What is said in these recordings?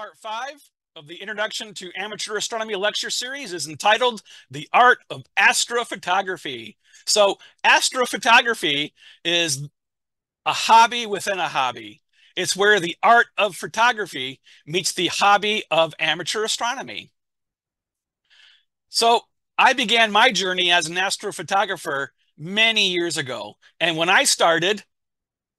Part five of the Introduction to Amateur Astronomy lecture series is entitled The Art of Astrophotography. So, astrophotography is a hobby within a hobby. It's where the art of photography meets the hobby of amateur astronomy. So, I began my journey as an astrophotographer many years ago. And when I started,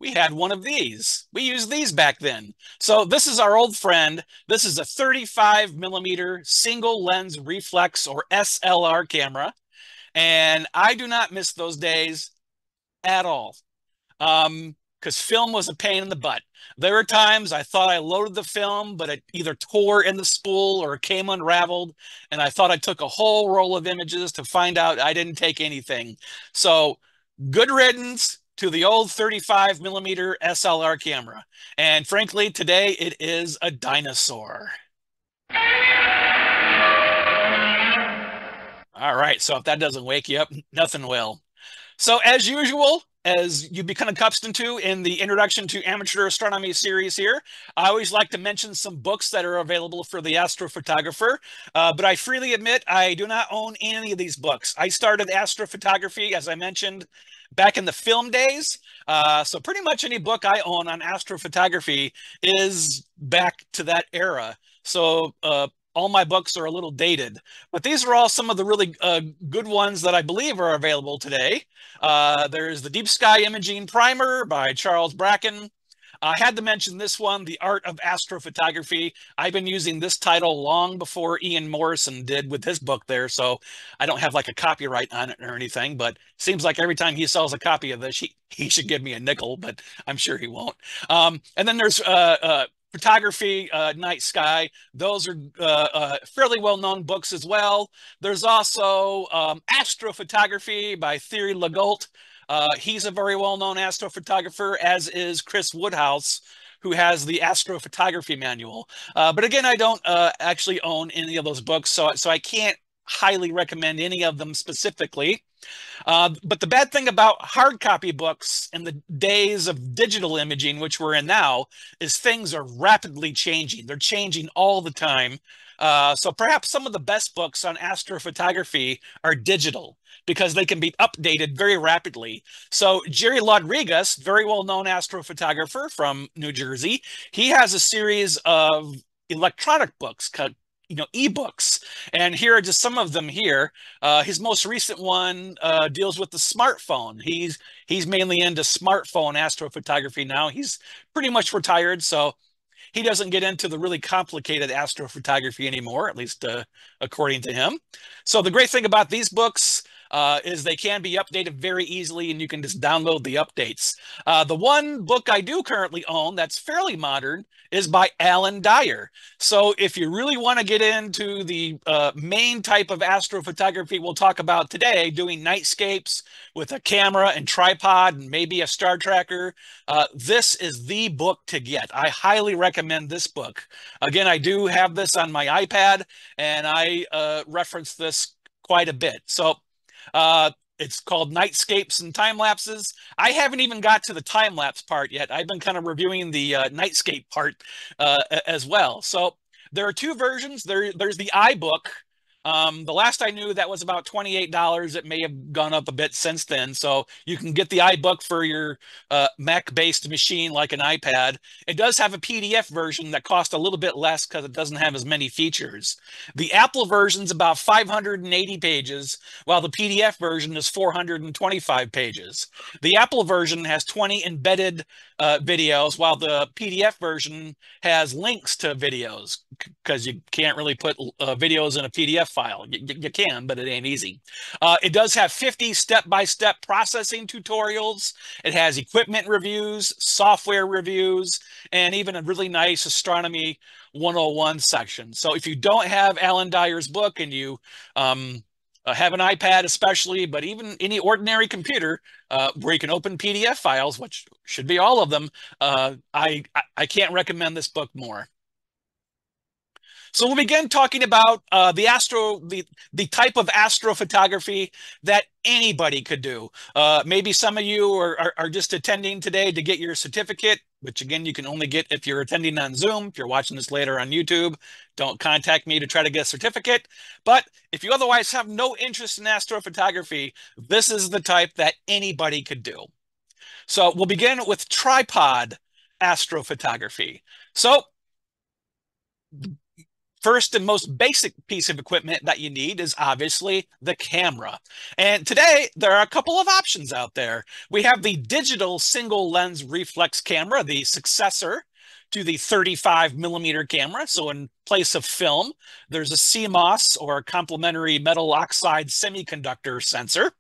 we had one of these. We used these back then. So this is our old friend. This is a 35 millimeter single lens reflex or SLR camera. And I do not miss those days at all. Um, because film was a pain in the butt. There were times I thought I loaded the film, but it either tore in the spool or came unraveled. And I thought I took a whole roll of images to find out I didn't take anything. So good riddance to the old 35 millimeter SLR camera. And frankly, today it is a dinosaur. All right, so if that doesn't wake you up, nothing will. So as usual, as you become accustomed to in the Introduction to Amateur Astronomy series here, I always like to mention some books that are available for the astrophotographer, uh, but I freely admit I do not own any of these books. I started astrophotography, as I mentioned, back in the film days. Uh, so pretty much any book I own on astrophotography is back to that era. So uh, all my books are a little dated, but these are all some of the really uh, good ones that I believe are available today. Uh, there's the Deep Sky Imaging Primer by Charles Bracken. I had to mention this one, The Art of Astrophotography. I've been using this title long before Ian Morison did with his book there, so I don't have like a copyright on it or anything, but seems like every time he sells a copy of this, he, he should give me a nickel, but I'm sure he won't. Um, and then there's uh, uh, photography, uh, night sky. Those are uh, uh, fairly well-known books as well. There's also um, astrophotography by Thierry Legault. Uh, he's a very well-known astrophotographer, as is Chris Woodhouse, who has the astrophotography manual. Uh, but again, I don't uh, actually own any of those books, so, so I can't highly recommend any of them specifically. Uh, but the bad thing about hard copy books in the days of digital imaging, which we're in now, is things are rapidly changing. They're changing all the time. Uh, so perhaps some of the best books on astrophotography are digital because they can be updated very rapidly. So Jerry Lodriguss, very well-known astrophotographer from New Jersey, he has a series of electronic books you know ebooks. And here are just some of them here. Uh, his most recent one uh, deals with the smartphone. He's he's mainly into smartphone astrophotography now. He's pretty much retired so he doesn't get into the really complicated astrophotography anymore at least uh, according to him. So the great thing about these books uh, is they can be updated very easily and you can just download the updates. Uh, the one book I do currently own that's fairly modern is by Alan Dyer. So if you really want to get into the uh, main type of astrophotography we'll talk about today, doing nightscapes with a camera and tripod and maybe a star tracker, uh, this is the book to get. I highly recommend this book. Again, I do have this on my iPad and I uh, reference this quite a bit. So uh, it's called Nightscapes and Time Lapses. I haven't even got to the time lapse part yet. I've been kind of reviewing the uh, Nightscape part uh, as well. So there are two versions. There, there's the iBook, um, the last I knew, that was about $28. It may have gone up a bit since then. So you can get the iBook for your uh, Mac-based machine like an iPad. It does have a PDF version that costs a little bit less because it doesn't have as many features. The Apple version is about 580 pages, while the PDF version is 425 pages. The Apple version has 20 embedded uh, videos, while the PDF version has links to videos because you can't really put uh, videos in a PDF file. You, you can, but it ain't easy. Uh, it does have 50 step-by-step -step processing tutorials. It has equipment reviews, software reviews, and even a really nice astronomy 101 section. So if you don't have Alan Dyer's book and you um, uh, have an iPad especially, but even any ordinary computer uh, where you can open PDF files, which should be all of them, uh, I, I can't recommend this book more. So we'll begin talking about uh, the astro, the the type of astrophotography that anybody could do. Uh, maybe some of you are, are, are just attending today to get your certificate, which again you can only get if you're attending on Zoom. If you're watching this later on YouTube, don't contact me to try to get a certificate. But if you otherwise have no interest in astrophotography, this is the type that anybody could do. So we'll begin with tripod astrophotography. So first and most basic piece of equipment that you need is obviously the camera. And today there are a couple of options out there. We have the digital single lens reflex camera, the successor to the 35 millimeter camera. So in place of film, there's a CMOS or complementary metal oxide semiconductor sensor.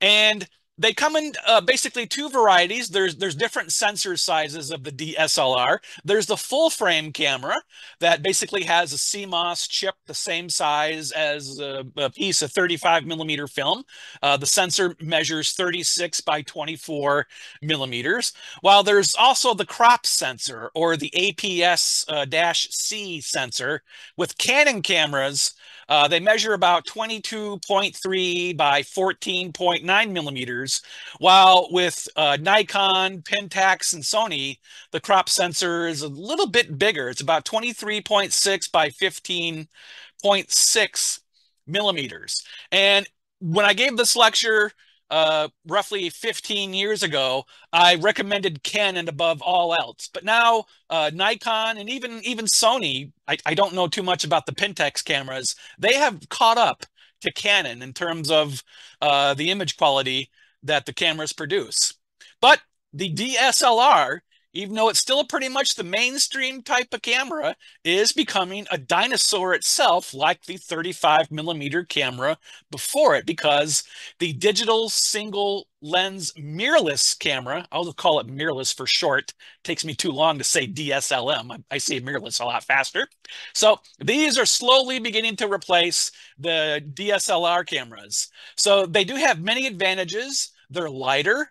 And they come in uh, basically two varieties. There's there's different sensor sizes of the DSLR. There's the full frame camera that basically has a CMOS chip the same size as a, a piece of 35 millimeter film. Uh, the sensor measures 36 by 24 millimeters. While there's also the crop sensor or the APS-C uh, sensor with Canon cameras uh, they measure about 22.3 by 14.9 millimeters, while with uh, Nikon, Pentax, and Sony, the crop sensor is a little bit bigger. It's about 23.6 by 15.6 millimeters. And when I gave this lecture, uh, roughly 15 years ago, I recommended Canon above all else. But now uh, Nikon and even even Sony, I, I don't know too much about the Pentax cameras. They have caught up to Canon in terms of uh, the image quality that the cameras produce. But the DSLR even though it's still pretty much the mainstream type of camera, is becoming a dinosaur itself, like the 35 millimeter camera before it, because the digital single lens mirrorless camera, I'll call it mirrorless for short, takes me too long to say DSLM. I, I say mirrorless a lot faster. So these are slowly beginning to replace the DSLR cameras. So they do have many advantages. They're lighter,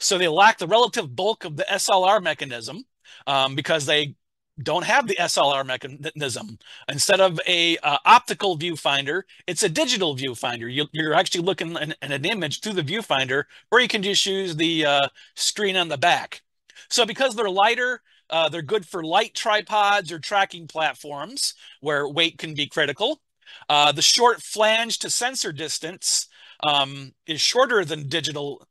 so they lack the relative bulk of the SLR mechanism um, because they don't have the SLR mechanism. Instead of a uh, optical viewfinder, it's a digital viewfinder. You, are actually looking at an image through the viewfinder, or you can just use the uh, screen on the back. So because they're lighter, uh, they're good for light tripods or tracking platforms where weight can be critical. Uh, the short flange to sensor distance um, is shorter than digital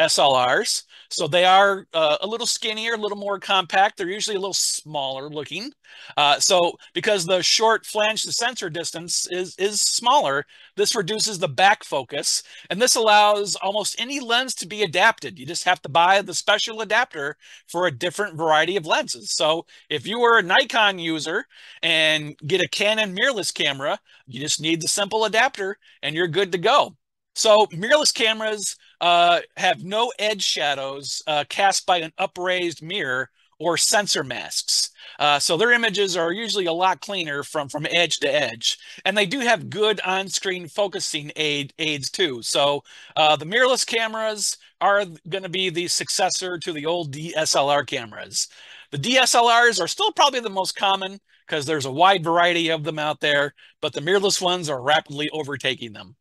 SLRs. So they are uh, a little skinnier, a little more compact. They're usually a little smaller looking. Uh, so because the short flange to sensor distance is, is smaller, this reduces the back focus. And this allows almost any lens to be adapted. You just have to buy the special adapter for a different variety of lenses. So if you were a Nikon user and get a Canon mirrorless camera, you just need the simple adapter and you're good to go. So mirrorless cameras uh, have no edge shadows uh, cast by an upraised mirror or sensor masks. Uh, so their images are usually a lot cleaner from, from edge to edge. And they do have good on-screen focusing aid, aids too. So uh, the mirrorless cameras are going to be the successor to the old DSLR cameras. The DSLRs are still probably the most common because there's a wide variety of them out there, but the mirrorless ones are rapidly overtaking them.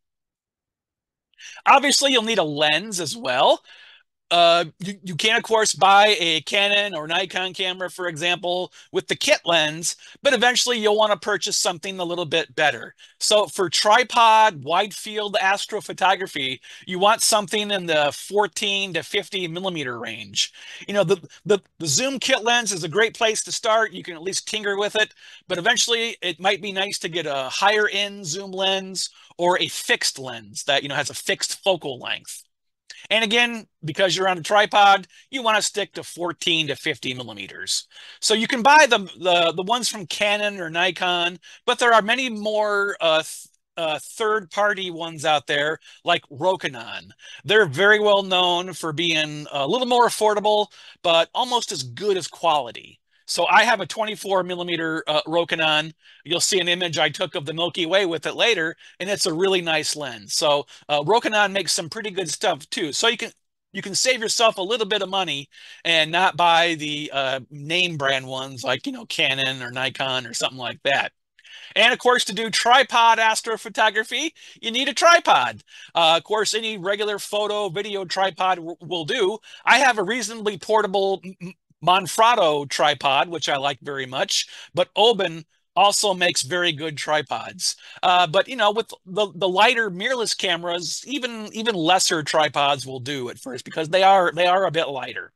Obviously, you'll need a lens as well. Uh, you, you can, of course, buy a Canon or Nikon camera, for example, with the kit lens, but eventually you'll want to purchase something a little bit better. So for tripod, wide field astrophotography, you want something in the 14 to 50 millimeter range. You know, the, the, the zoom kit lens is a great place to start. You can at least tinker with it, but eventually it might be nice to get a higher end zoom lens or a fixed lens that, you know, has a fixed focal length. And again, because you're on a tripod, you want to stick to 14 to 50 millimeters. So you can buy the, the, the ones from Canon or Nikon, but there are many more uh, uh, third party ones out there like Rokinon. They're very well known for being a little more affordable, but almost as good as quality. So I have a 24 millimeter uh, Rokinon. You'll see an image I took of the Milky Way with it later, and it's a really nice lens. So uh, Rokinon makes some pretty good stuff too. So you can you can save yourself a little bit of money and not buy the uh, name brand ones like, you know, Canon or Nikon or something like that. And of course, to do tripod astrophotography, you need a tripod. Uh, of course, any regular photo, video tripod will do. I have a reasonably portable Manfrotto tripod, which I like very much, but Oben also makes very good tripods. Uh, but you know, with the the lighter mirrorless cameras, even even lesser tripods will do at first because they are they are a bit lighter.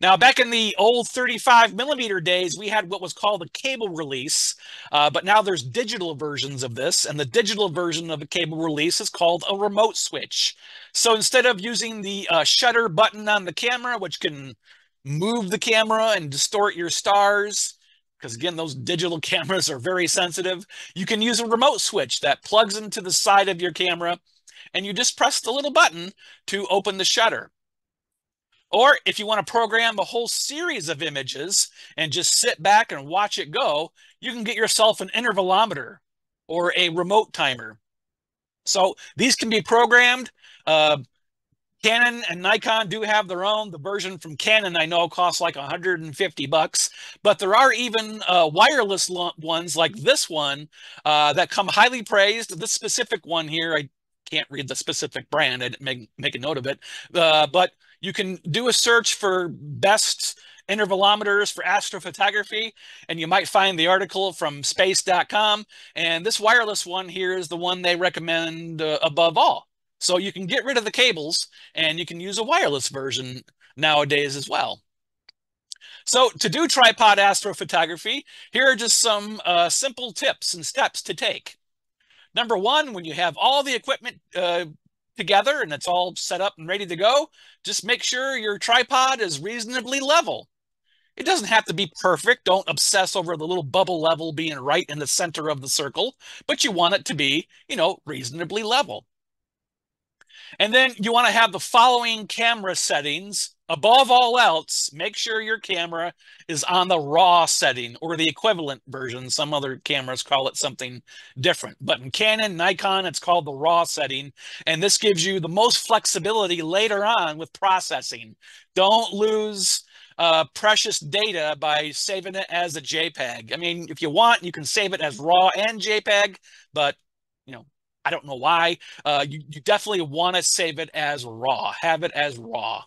Now, back in the old 35 millimeter days, we had what was called a cable release, uh, but now there's digital versions of this, and the digital version of a cable release is called a remote switch. So instead of using the uh, shutter button on the camera, which can move the camera and distort your stars, because again, those digital cameras are very sensitive, you can use a remote switch that plugs into the side of your camera, and you just press the little button to open the shutter. Or if you want to program a whole series of images and just sit back and watch it go, you can get yourself an intervalometer or a remote timer. So these can be programmed. Uh, Canon and Nikon do have their own. The version from Canon I know costs like 150 bucks, but there are even uh, wireless ones like this one uh, that come highly praised. This specific one here, I can't read the specific brand. I didn't make, make a note of it, uh, but you can do a search for best intervalometers for astrophotography, and you might find the article from space.com. And this wireless one here is the one they recommend uh, above all. So you can get rid of the cables and you can use a wireless version nowadays as well. So to do tripod astrophotography, here are just some uh, simple tips and steps to take. Number one, when you have all the equipment uh, together and it's all set up and ready to go, just make sure your tripod is reasonably level. It doesn't have to be perfect. Don't obsess over the little bubble level being right in the center of the circle, but you want it to be, you know, reasonably level. And then you want to have the following camera settings. Above all else, make sure your camera is on the RAW setting or the equivalent version. Some other cameras call it something different. But in Canon, Nikon, it's called the RAW setting. And this gives you the most flexibility later on with processing. Don't lose uh, precious data by saving it as a JPEG. I mean, if you want, you can save it as RAW and JPEG, but you know, I don't know why. Uh, you, you definitely want to save it as raw, have it as raw.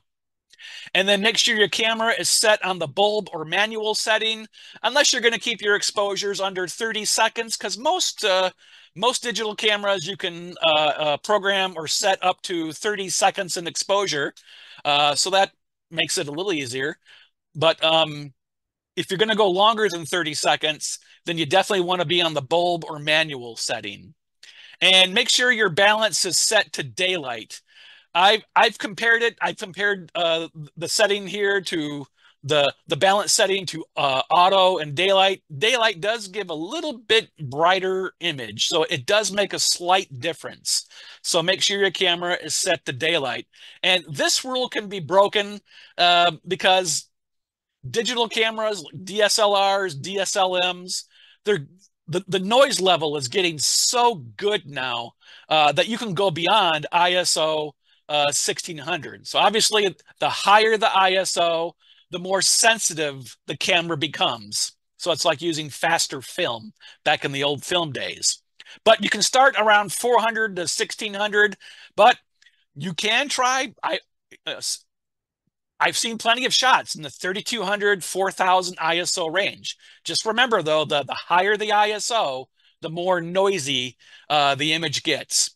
And then make sure your camera is set on the bulb or manual setting, unless you're going to keep your exposures under 30 seconds, because most uh, most digital cameras you can uh, uh, program or set up to 30 seconds in exposure. Uh, so that makes it a little easier. But um, if you're going to go longer than 30 seconds, then you definitely want to be on the bulb or manual setting and make sure your balance is set to daylight. I've I've compared it. I've compared uh, the setting here to the the balance setting to uh, auto and daylight. Daylight does give a little bit brighter image, so it does make a slight difference. So make sure your camera is set to daylight. And this rule can be broken uh, because digital cameras, DSLRs, DSLMs, they're the, the noise level is getting so good now uh, that you can go beyond ISO uh, 1600. So obviously, the higher the ISO, the more sensitive the camera becomes. So it's like using faster film back in the old film days. But you can start around 400 to 1600, but you can try. I uh, I've seen plenty of shots in the 3200, 4000 ISO range. Just remember though, the, the higher the ISO, the more noisy uh, the image gets.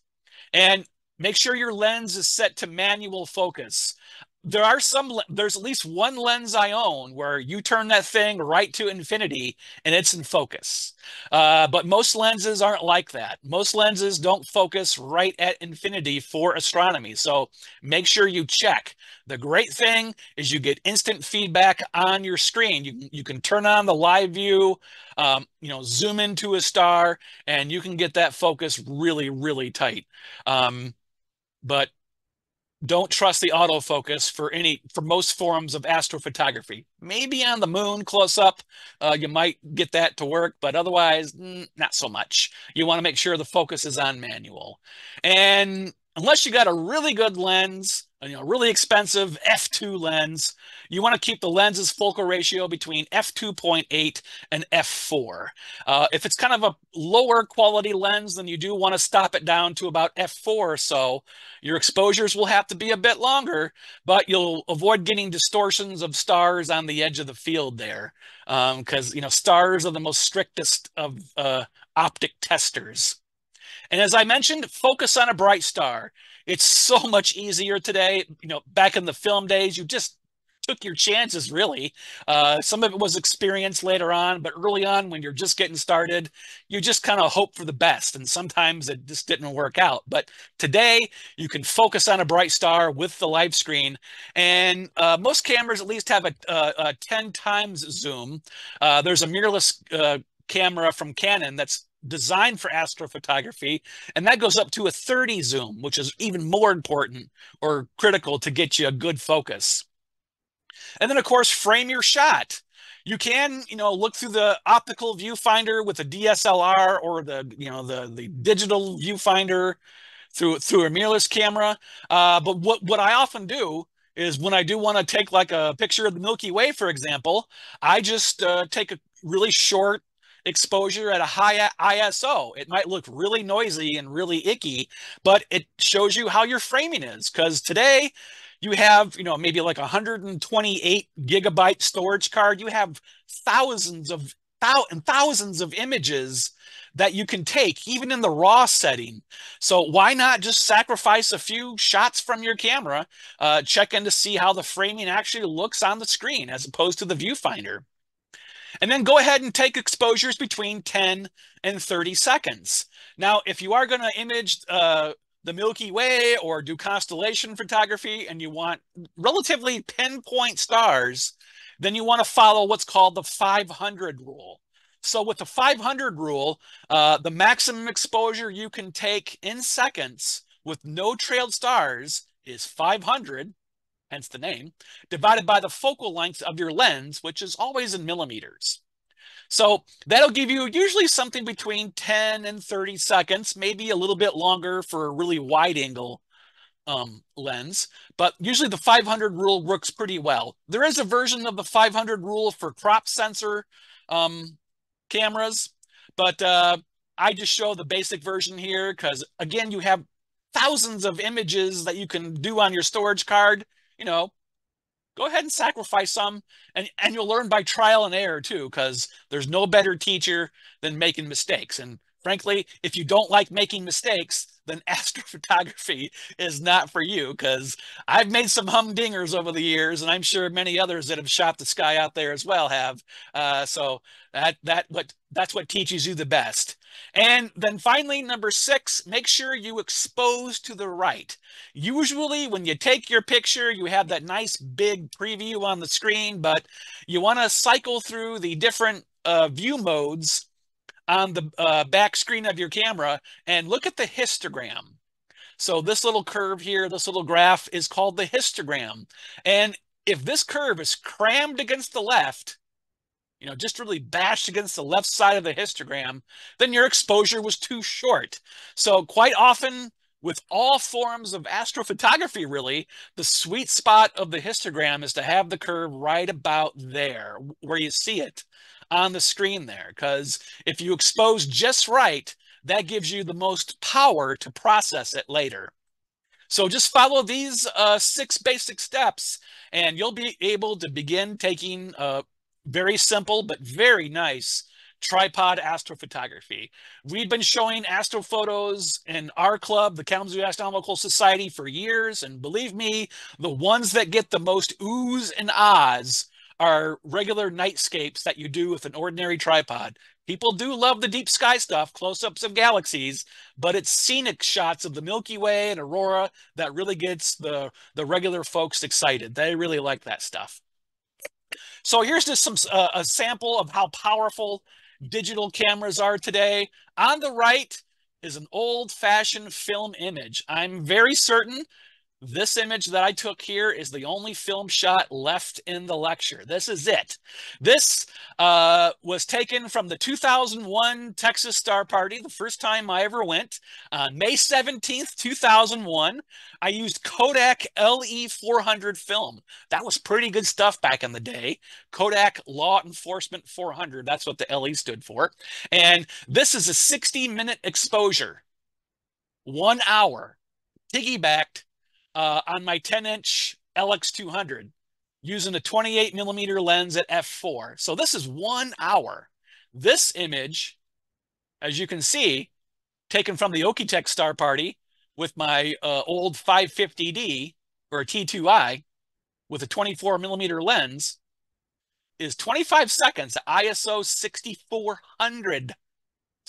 And make sure your lens is set to manual focus there are some there's at least one lens i own where you turn that thing right to infinity and it's in focus. Uh, but most lenses aren't like that. Most lenses don't focus right at infinity for astronomy. So make sure you check. The great thing is you get instant feedback on your screen. You, you can turn on the live view um, you know zoom into a star and you can get that focus really really tight. Um, but don't trust the autofocus for any for most forms of astrophotography. Maybe on the moon close up, uh, you might get that to work, but otherwise, not so much. You want to make sure the focus is on manual. And unless you got a really good lens, you know, really expensive f2 lens, you want to keep the lens's focal ratio between f2.8 and f4. Uh, if it's kind of a lower quality lens, then you do want to stop it down to about f4 or so. Your exposures will have to be a bit longer, but you'll avoid getting distortions of stars on the edge of the field there, because um, you know stars are the most strictest of uh, optic testers. And as I mentioned, focus on a bright star. It's so much easier today. You know, back in the film days, you just took your chances, really. Uh, some of it was experience later on, but early on, when you're just getting started, you just kind of hope for the best. And sometimes it just didn't work out. But today, you can focus on a bright star with the live screen. And uh, most cameras at least have a, a, a 10 times zoom. Uh, there's a mirrorless uh, camera from Canon that's designed for astrophotography, and that goes up to a 30 zoom, which is even more important or critical to get you a good focus. And then, of course, frame your shot. You can, you know, look through the optical viewfinder with a DSLR or the, you know, the the digital viewfinder through through a mirrorless camera. Uh, but what what I often do is when I do want to take like a picture of the Milky Way, for example, I just uh, take a really short exposure at a high ISO. It might look really noisy and really icky, but it shows you how your framing is. Because today you have, you know, maybe like a 128 gigabyte storage card. You have thousands of and thousands of images that you can take even in the raw setting so why not just sacrifice a few shots from your camera uh, check in to see how the framing actually looks on the screen as opposed to the viewfinder and then go ahead and take exposures between 10 and 30 seconds. Now, if you are going to image uh, the Milky Way or do constellation photography and you want relatively pinpoint stars, then you want to follow what's called the 500 rule. So with the 500 rule, uh, the maximum exposure you can take in seconds with no trailed stars is 500 hence the name, divided by the focal length of your lens, which is always in millimeters. So that'll give you usually something between 10 and 30 seconds, maybe a little bit longer for a really wide angle um, lens, but usually the 500 rule works pretty well. There is a version of the 500 rule for crop sensor um, cameras, but uh, I just show the basic version here because again, you have thousands of images that you can do on your storage card you know, go ahead and sacrifice some and, and you'll learn by trial and error too, because there's no better teacher than making mistakes. And frankly, if you don't like making mistakes, then astrophotography is not for you because I've made some humdingers over the years, and I'm sure many others that have shot the sky out there as well have. Uh, so that that what that's what teaches you the best. And then finally, number six, make sure you expose to the right. Usually when you take your picture, you have that nice big preview on the screen, but you want to cycle through the different uh, view modes on the uh, back screen of your camera and look at the histogram. So this little curve here, this little graph is called the histogram. And if this curve is crammed against the left, you know, just really bashed against the left side of the histogram, then your exposure was too short. So quite often with all forms of astrophotography, really, the sweet spot of the histogram is to have the curve right about there where you see it on the screen there. Because if you expose just right, that gives you the most power to process it later. So just follow these uh, six basic steps and you'll be able to begin taking uh, very simple, but very nice tripod astrophotography. We've been showing astrophotos in our club, the Kalamazoo Astronomical Society, for years. And believe me, the ones that get the most oohs and ahs are regular nightscapes that you do with an ordinary tripod. People do love the deep sky stuff, close-ups of galaxies, but it's scenic shots of the Milky Way and aurora that really gets the, the regular folks excited. They really like that stuff. So here's just some uh, a sample of how powerful digital cameras are today. On the right is an old-fashioned film image. I'm very certain This image that I took here is the only film shot left in the lecture. This is it. This uh, was taken from the 2001 Texas Star Party, the first time I ever went, on May 17th, 2001. I used Kodak LE400 film. That was pretty good stuff back in the day. Kodak Law Enforcement 400. That's what the LE stood for. And this is a 60 minute exposure, one hour, piggybacked uh, on my 10 inch LX200 using a 28 millimeter lens at f4. So this is one hour. This image, as you can see, taken from the Okie-Tex Star Party with my uh, old 550D or a T2i with a 24 millimeter lens is 25 seconds ISO 6400.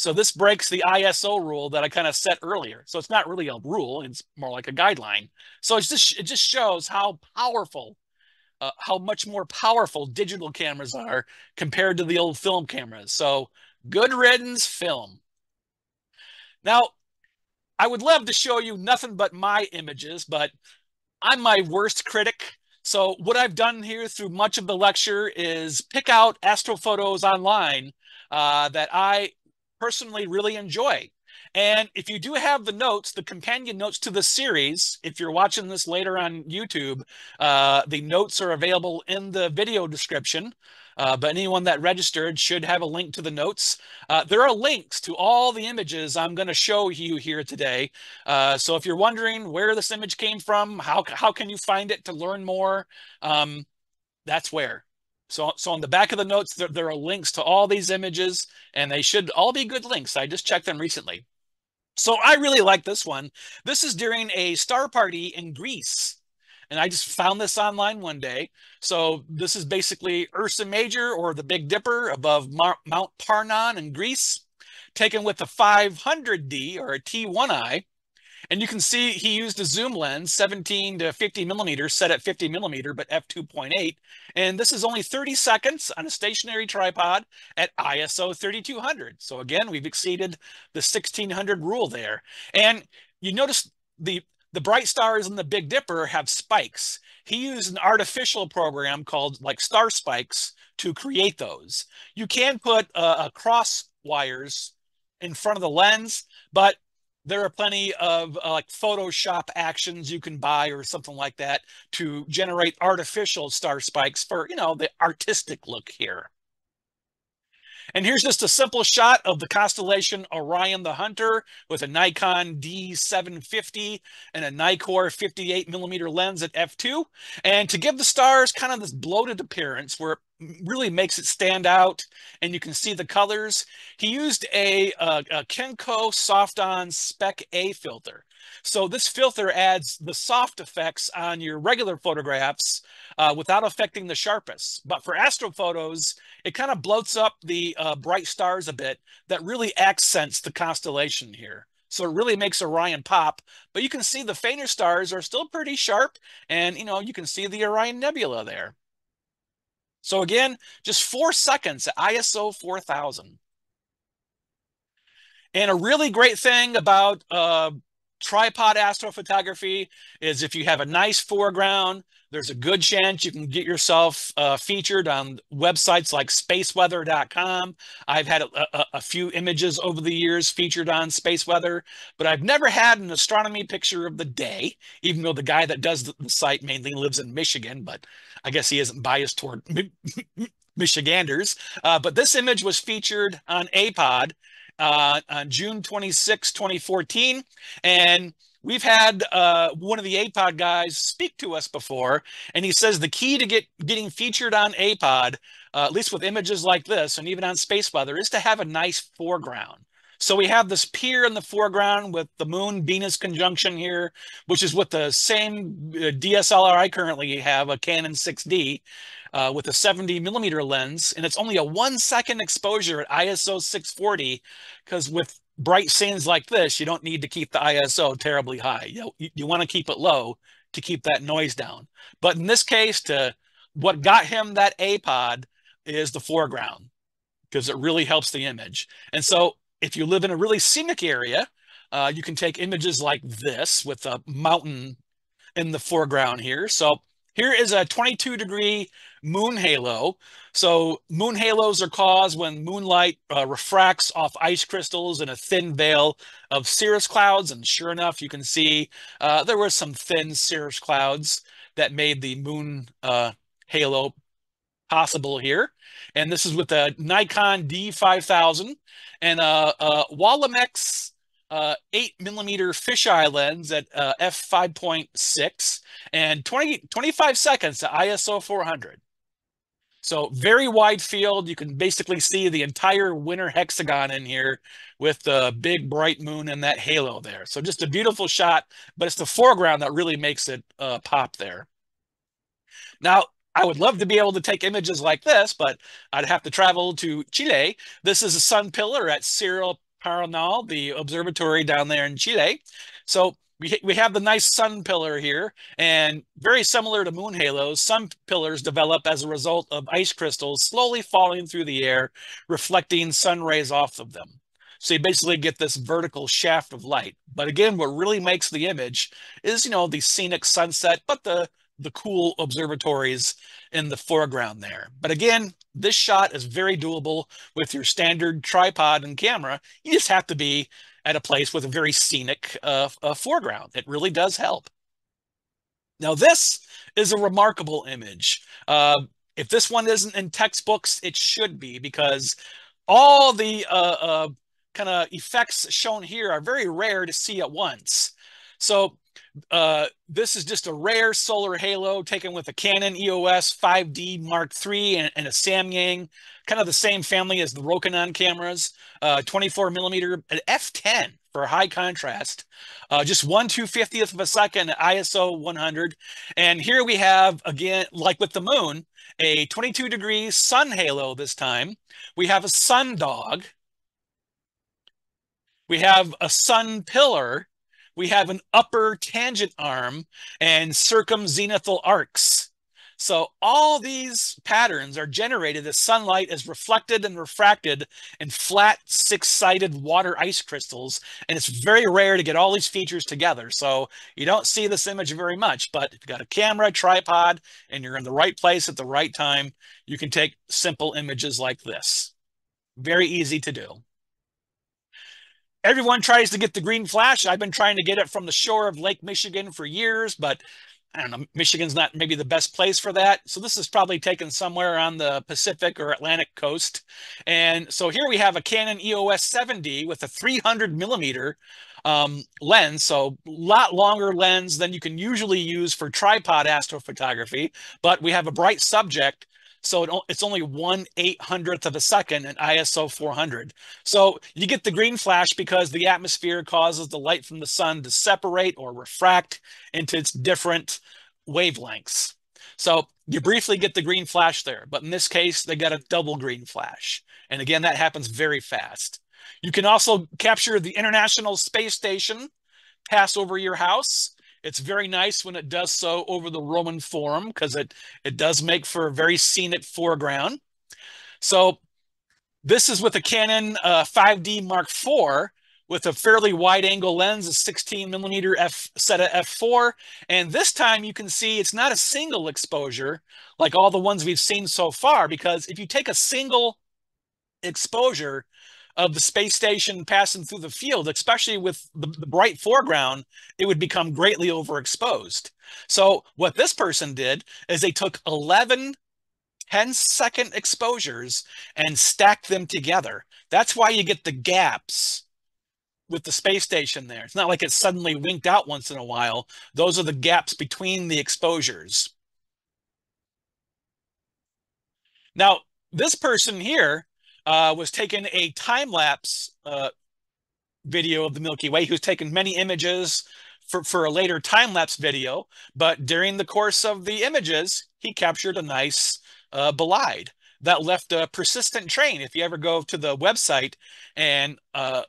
So this breaks the ISO rule that I kind of set earlier. So it's not really a rule; it's more like a guideline. So it's just it just shows how powerful, uh, how much more powerful digital cameras are compared to the old film cameras. So good riddance, film. Now, I would love to show you nothing but my images, but I'm my worst critic. So what I've done here through much of the lecture is pick out astrophotos online uh, that I personally really enjoy. And if you do have the notes, the companion notes to the series, if you're watching this later on YouTube, uh, the notes are available in the video description. Uh, but anyone that registered should have a link to the notes. Uh, there are links to all the images I'm going to show you here today. Uh, so if you're wondering where this image came from, how, how can you find it to learn more, um, that's where. So, so on the back of the notes, there, there are links to all these images, and they should all be good links. I just checked them recently. So I really like this one. This is during a star party in Greece. And I just found this online one day. So this is basically Ursa Major or the Big Dipper above Mar Mount Parnon in Greece, taken with a 500D or a T1i. And you can see he used a zoom lens, 17 to 50 millimeters, set at 50 millimeter, but f2.8. And this is only 30 seconds on a stationary tripod at ISO 3200. So again, we've exceeded the 1600 rule there. And you notice the the bright stars and the Big Dipper have spikes. He used an artificial program called like Star Spikes to create those. You can put uh, cross wires in front of the lens, but there are plenty of uh, like Photoshop actions you can buy or something like that to generate artificial star spikes for, you know, the artistic look here. And here's just a simple shot of the constellation Orion the Hunter with a Nikon D750 and a Nikkor 58 millimeter lens at f2. And to give the stars kind of this bloated appearance where it really makes it stand out and you can see the colors. He used a, a, a Kenko Soft-On Spec A filter. So this filter adds the soft effects on your regular photographs uh, without affecting the sharpest. But for astrophotos, it kind of bloats up the uh, bright stars a bit that really accents the constellation here. So it really makes Orion pop, but you can see the fainter stars are still pretty sharp and, you know, you can see the Orion Nebula there. So again, just four seconds at ISO 4000. And a really great thing about uh, tripod astrophotography is if you have a nice foreground, there's a good chance you can get yourself uh, featured on websites like spaceweather.com. I've had a, a, a, few images over the years featured on Space Weather, but I've never had an astronomy picture of the day, even though the guy that does the, the site mainly lives in Michigan, but I guess he isn't biased toward Michiganders. Uh, but this image was featured on APOD uh, on June 26, 2014. And We've had uh, one of the APOD guys speak to us before, and he says the key to get getting featured on APOD, uh, at least with images like this, and even on Space Weather, is to have a nice foreground. So we have this pier in the foreground with the moon Venus conjunction here, which is with the same uh, DSLR I currently have, a Canon 6D, uh, with a 70 millimeter lens, and it's only a one second exposure at ISO 640, because with bright scenes like this, you don't need to keep the ISO terribly high. You, you, you want to keep it low to keep that noise down. But in this case, to what got him that APOD is the foreground because it really helps the image. And so if you live in a really scenic area, uh, you can take images like this with a mountain in the foreground here. So here is a 22 degree moon halo. So moon halos are caused when moonlight uh, refracts off ice crystals in a thin veil of cirrus clouds. And sure enough, you can see uh, there were some thin cirrus clouds that made the moon uh, halo possible here. And this is with a Nikon D5000 and a, a Walimex uh, 8 millimeter fisheye lens at uh, f5.6 and 20, 25 seconds at ISO 400. So very wide field. You can basically see the entire winter hexagon in here with the big bright moon and that halo there. So just a beautiful shot, but it's the foreground that really makes it uh, pop there. Now, I would love to be able to take images like this, but I'd have to travel to Chile. This is a sun pillar at Cerro Paranal, the observatory down there in Chile. So we, we have the nice sun pillar here, and very similar to moon halos, sun pillars develop as a result of ice crystals slowly falling through the air, reflecting sun rays off of them. So you basically get this vertical shaft of light. But again, what really makes the image is, you know, the scenic sunset, but the the cool observatories in the foreground there. But again, this shot is very doable with your standard tripod and camera. You just have to be at a place with a very scenic uh, uh, foreground. It really does help. Now, this is a remarkable image. Uh, if this one isn't in textbooks, it should be because all the uh, uh, kind of effects shown here are very rare to see at once. So uh, this is just a rare solar halo taken with a Canon EOS 5D Mark III and, and a Samyang, kind of the same family as the Rokinon cameras, uh, 24 millimeter f10 for high contrast, uh, just one two fiftieth of a second ISO 100. And here we have, again, like with the moon, a 22 degree sun halo this time. We have a sun dog. We have a sun pillar we have an upper tangent arm and circumzenithal arcs. So all these patterns are generated as sunlight is reflected and refracted in flat six-sided water ice crystals. And it's very rare to get all these features together. So you don't see this image very much, but if you've got a camera, tripod, and you're in the right place at the right time, you can take simple images like this. Very easy to do everyone tries to get the green flash. I've been trying to get it from the shore of Lake Michigan for years, but I don't know, Michigan's not maybe the best place for that. So this is probably taken somewhere on the Pacific or Atlantic coast. And so here we have a Canon EOS 7D with a 300 millimeter um, lens. So a lot longer lens than you can usually use for tripod astrophotography, but we have a bright subject so it, it's only one eight hundredth of a second in ISO 400. So you get the green flash because the atmosphere causes the light from the sun to separate or refract into its different wavelengths. So you briefly get the green flash there, but in this case, they got a double green flash. And again, that happens very fast. You can also capture the International Space Station pass over your house. It's very nice when it does so over the Roman Forum because it, it does make for a very scenic foreground. So this is with a Canon uh, 5D Mark IV with a fairly wide angle lens, a 16 millimeter f set of f4. And this time you can see it's not a single exposure like all the ones we've seen so far, because if you take a single exposure, of the space station passing through the field, especially with the, the, bright foreground, it would become greatly overexposed. So what this person did is they took 11 10 second exposures and stacked them together. That's why you get the gaps with the space station there. It's not like it suddenly winked out once in a while. Those are the gaps between the exposures. Now, this person here uh, was taking a time lapse uh, video of the Milky Way. He was taking many images for, for a later time lapse video, but during the course of the images, he captured a nice uh, bolide that left a persistent train. If you ever go to the website and uh,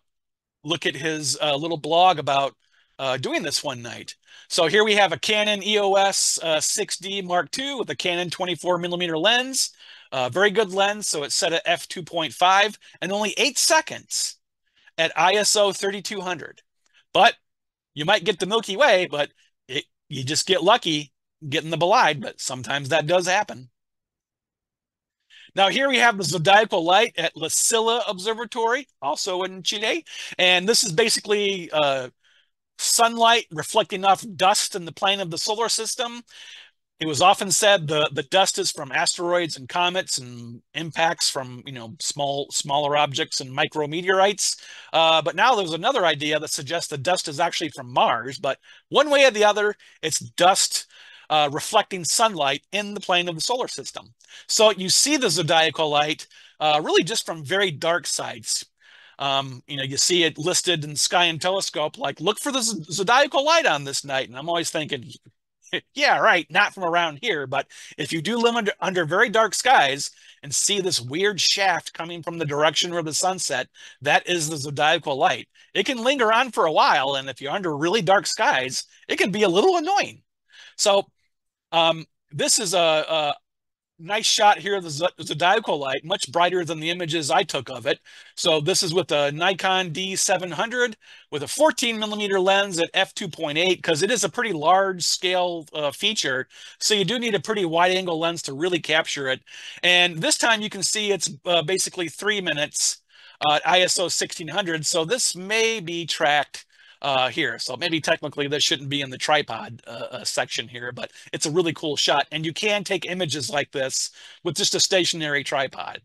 look at his uh, little blog about uh, doing this one night. So here we have a Canon EOS uh, 6D Mark II with a Canon 24 millimeter lens. Uh, very good lens, so it's set at f2.5 and only eight seconds at ISO 3200. But you might get the Milky Way, but it, you just get lucky getting the bolide, but sometimes that does happen. Now here we have the zodiacal light at La Silla Observatory, also in Chile. And this is basically uh, sunlight reflecting off dust in the plane of the solar system. It was often said the, the dust is from asteroids and comets and impacts from you know small smaller objects and micrometeorites. Uh, but now there's another idea that suggests the dust is actually from Mars. But one way or the other, it's dust uh, reflecting sunlight in the plane of the solar system. So you see the zodiacal light uh, really just from very dark sides. Um, you know, you see it listed in Sky and Telescope, like look for the zodiacal light on this night. And I'm always thinking, yeah, right, not from around here. But if you do live under, under very dark skies and see this weird shaft coming from the direction of the sunset, that is the zodiacal light. It can linger on for a while. And if you're under really dark skies, it can be a little annoying. So um, this is a, a, nice shot here of the Zodiacal light, much brighter than the images I took of it. So this is with a Nikon D700 with a 14 millimeter lens at f2.8 because it is a pretty large scale uh, feature. So you do need a pretty wide angle lens to really capture it. And this time you can see it's uh, basically three minutes uh, ISO 1600. So this may be tracked uh, here. So maybe technically this shouldn't be in the tripod uh, uh, section here, but it's a really cool shot. And you can take images like this with just a stationary tripod.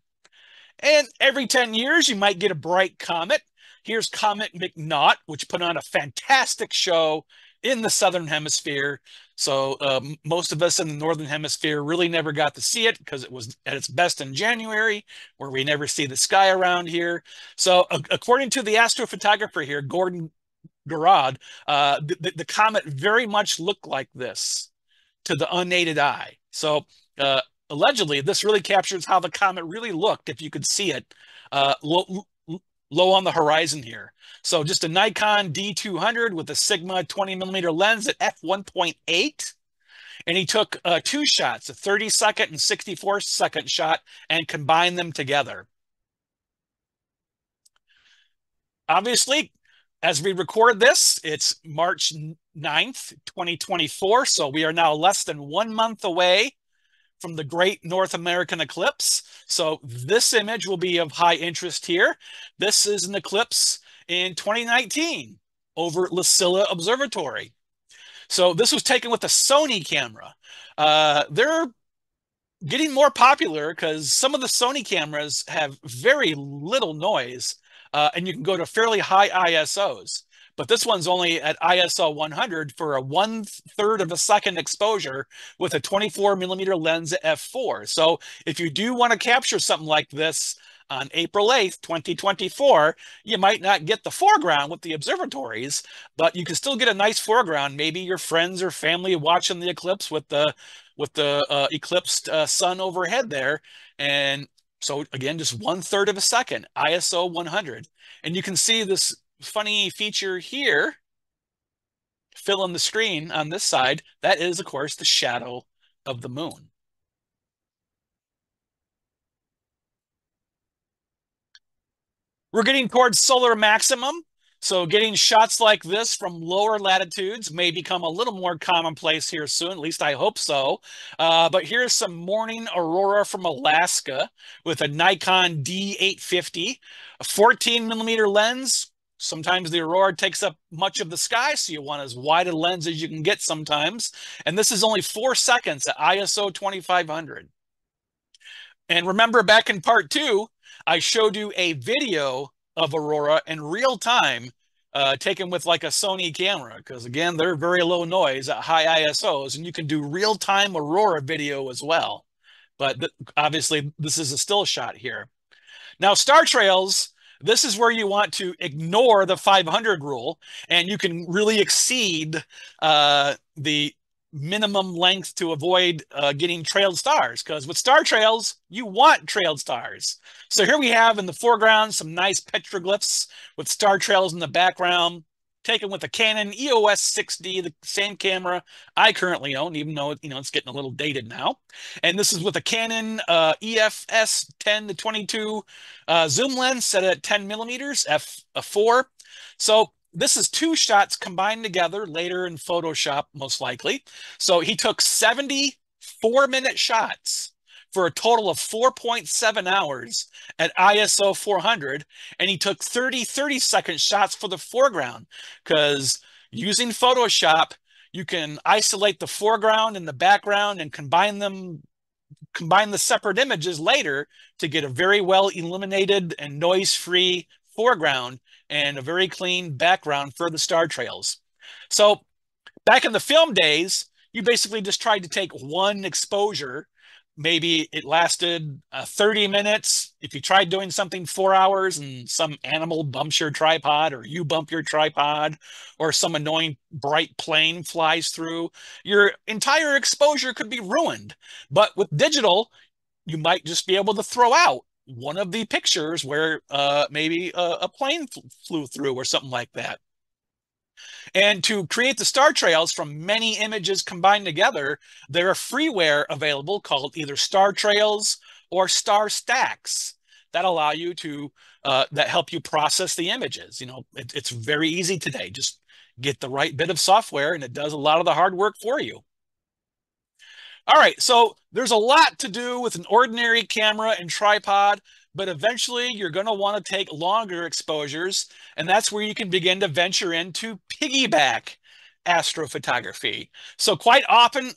And every 10 years, you might get a bright comet. Here's Comet McNaught, which put on a fantastic show in the Southern Hemisphere. So um, most of us in the Northern Hemisphere really never got to see it because it was at its best in January, where we never see the sky around here. So uh, according to the astrophotographer here, Gordon Garradd, uh, the, the, comet very much looked like this to the unaided eye. So uh, allegedly, this really captures how the comet really looked if you could see it uh, low, low on the horizon here. So just a Nikon D200 with a Sigma 20 millimeter lens at f1.8. And he took uh, two shots, a 30 second and 64 second shot, and combined them together. Obviously, as we record this, it's March 9th, 2024. So we are now less than one month away from the great North American eclipse. So this image will be of high interest here. This is an eclipse in 2019 over La Silla Observatory. So this was taken with a Sony camera. Uh, they're getting more popular because some of the Sony cameras have very little noise uh, and you can go to fairly high ISOs. But this one's only at ISO 100 for a one third of a second exposure with a 24 millimeter lens at f4. So if you do want to capture something like this on April 8th, 2024, you might not get the foreground with the observatories, but you can still get a nice foreground. Maybe your friends or family watching the eclipse with the with the uh, eclipsed uh, sun overhead there, and so again, just one third of a second, ISO 100. And you can see this funny feature here, fill in the screen on this side. That is, of course, the shadow of the moon. We're getting towards solar maximum. So getting shots like this from lower latitudes may become a little more commonplace here soon. At least I hope so. Uh, but here's some morning aurora from Alaska with a Nikon D850, a 14 millimeter lens. Sometimes the aurora takes up much of the sky, so you want as wide a lens as you can get sometimes. And this is only four seconds at ISO 2500. And remember back in part two, I showed you a video of Aurora in real time, uh, taken with like a Sony camera, because again, they're very low noise at high ISOs, and you can do real time Aurora video as well. But th obviously, this is a still shot here. Now, Star Trails, this is where you want to ignore the 500 rule, and you can really exceed uh, the minimum length to avoid uh, getting trailed stars because with star trails you want trailed stars. So here we have in the foreground some nice petroglyphs with star trails in the background taken with a canon eos 6d the same camera i currently own even though you know it's getting a little dated now. And this is with a canon uh, efs 10 to 22 uh, zoom lens set at 10 millimeters f4 so this is two shots combined together later in Photoshop, most likely. So he took 74 minute shots for a total of 4.7 hours at ISO 400. And he took 30, 30 second shots for the foreground because using Photoshop, you can isolate the foreground and the background and combine them combine the separate images later to get a very well illuminated and noise-free foreground and a very clean background for the star trails. So back in the film days, you basically just tried to take one exposure maybe it lasted uh, 30 minutes. If you tried doing something four hours and some animal bumps your tripod or you bump your tripod or some annoying bright plane flies through, your entire exposure could be ruined. But with digital, you might just be able to throw out one of the pictures where uh, maybe a, a plane flew through or something like that. And to create the star trails from many images combined together, there are freeware available called either star trails or StarStaX that allow you to, uh, that help you process the images. You know, it, it's very easy today. Just get the right bit of software and it does a lot of the hard work for you. All right, so there's a lot to do with an ordinary camera and tripod, but eventually you're going to want to take longer exposures, and that's where you can begin to venture into piggyback astrophotography. So quite often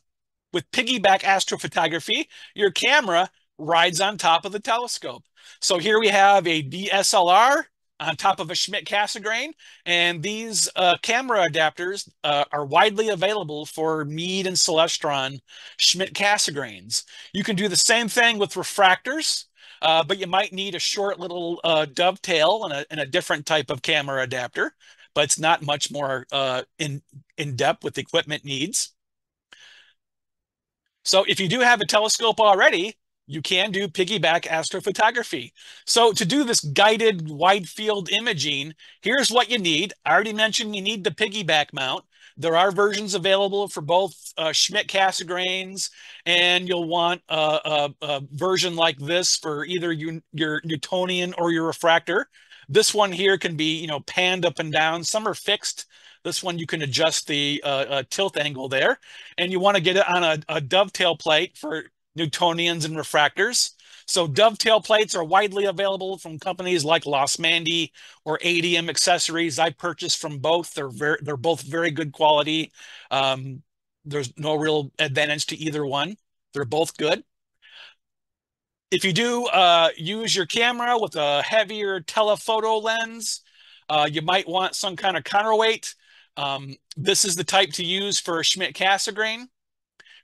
with piggyback astrophotography, your camera rides on top of the telescope. So here we have a DSLR on top of a Schmidt Cassegrain. And these uh, camera adapters uh, are widely available for Meade and Celestron Schmidt Cassegrains. You can do the same thing with refractors, uh, but you might need a short little uh, dovetail and a, and a, different type of camera adapter, but it's not much more uh, in, in depth with equipment needs. So if you do have a telescope already, you can do piggyback astrophotography. So to do this guided wide field imaging, here's what you need. I already mentioned you need the piggyback mount. There are versions available for both uh, Schmidt Cassegrains, and you'll want a, a, a, version like this for either you, your Newtonian or your refractor. This one here can be, you know, panned up and down. Some are fixed. This one you can adjust the uh, uh, tilt angle there, and you want to get it on a, a dovetail plate for Newtonians and refractors. So dovetail plates are widely available from companies like Losmandy or ADM accessories. I purchased from both. They're very, they're both very good quality. Um, there's no real advantage to either one. They're both good. If you do uh, use your camera with a heavier telephoto lens, uh, you might want some kind of counterweight. Um, this is the type to use for Schmidt Cassegrain.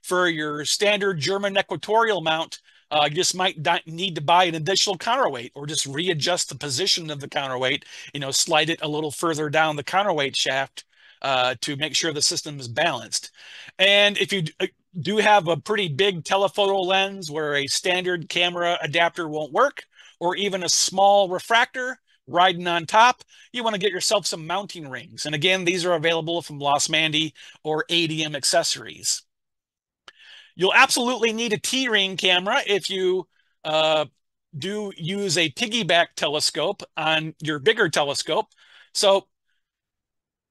For your standard German equatorial mount, uh, you just might need to buy an additional counterweight or just readjust the position of the counterweight, you know, slide it a little further down the counterweight shaft uh, to make sure the system is balanced. And if you uh, do have a pretty big telephoto lens where a standard camera adapter won't work, or even a small refractor riding on top, you want to get yourself some mounting rings. And again, these are available from Losmandy or ADM accessories. You'll absolutely need a T-ring camera if you uh, do use a piggyback telescope on your bigger telescope. So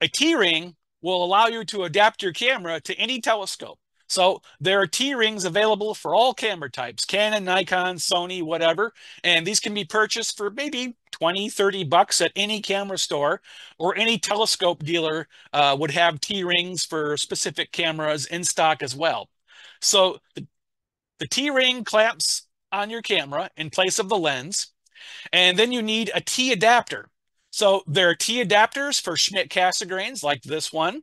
a T-ring will allow you to adapt your camera to any telescope. So there are T-rings available for all camera types, Canon, Nikon, Sony, whatever. And these can be purchased for maybe 20, 30 bucks at any camera store or any telescope dealer uh, would have T-rings for specific cameras in stock as well. So the, the T-ring clamps on your camera in place of the lens. And then you need a T adapter. So there are T adapters for Schmidt Cassegrains like this one.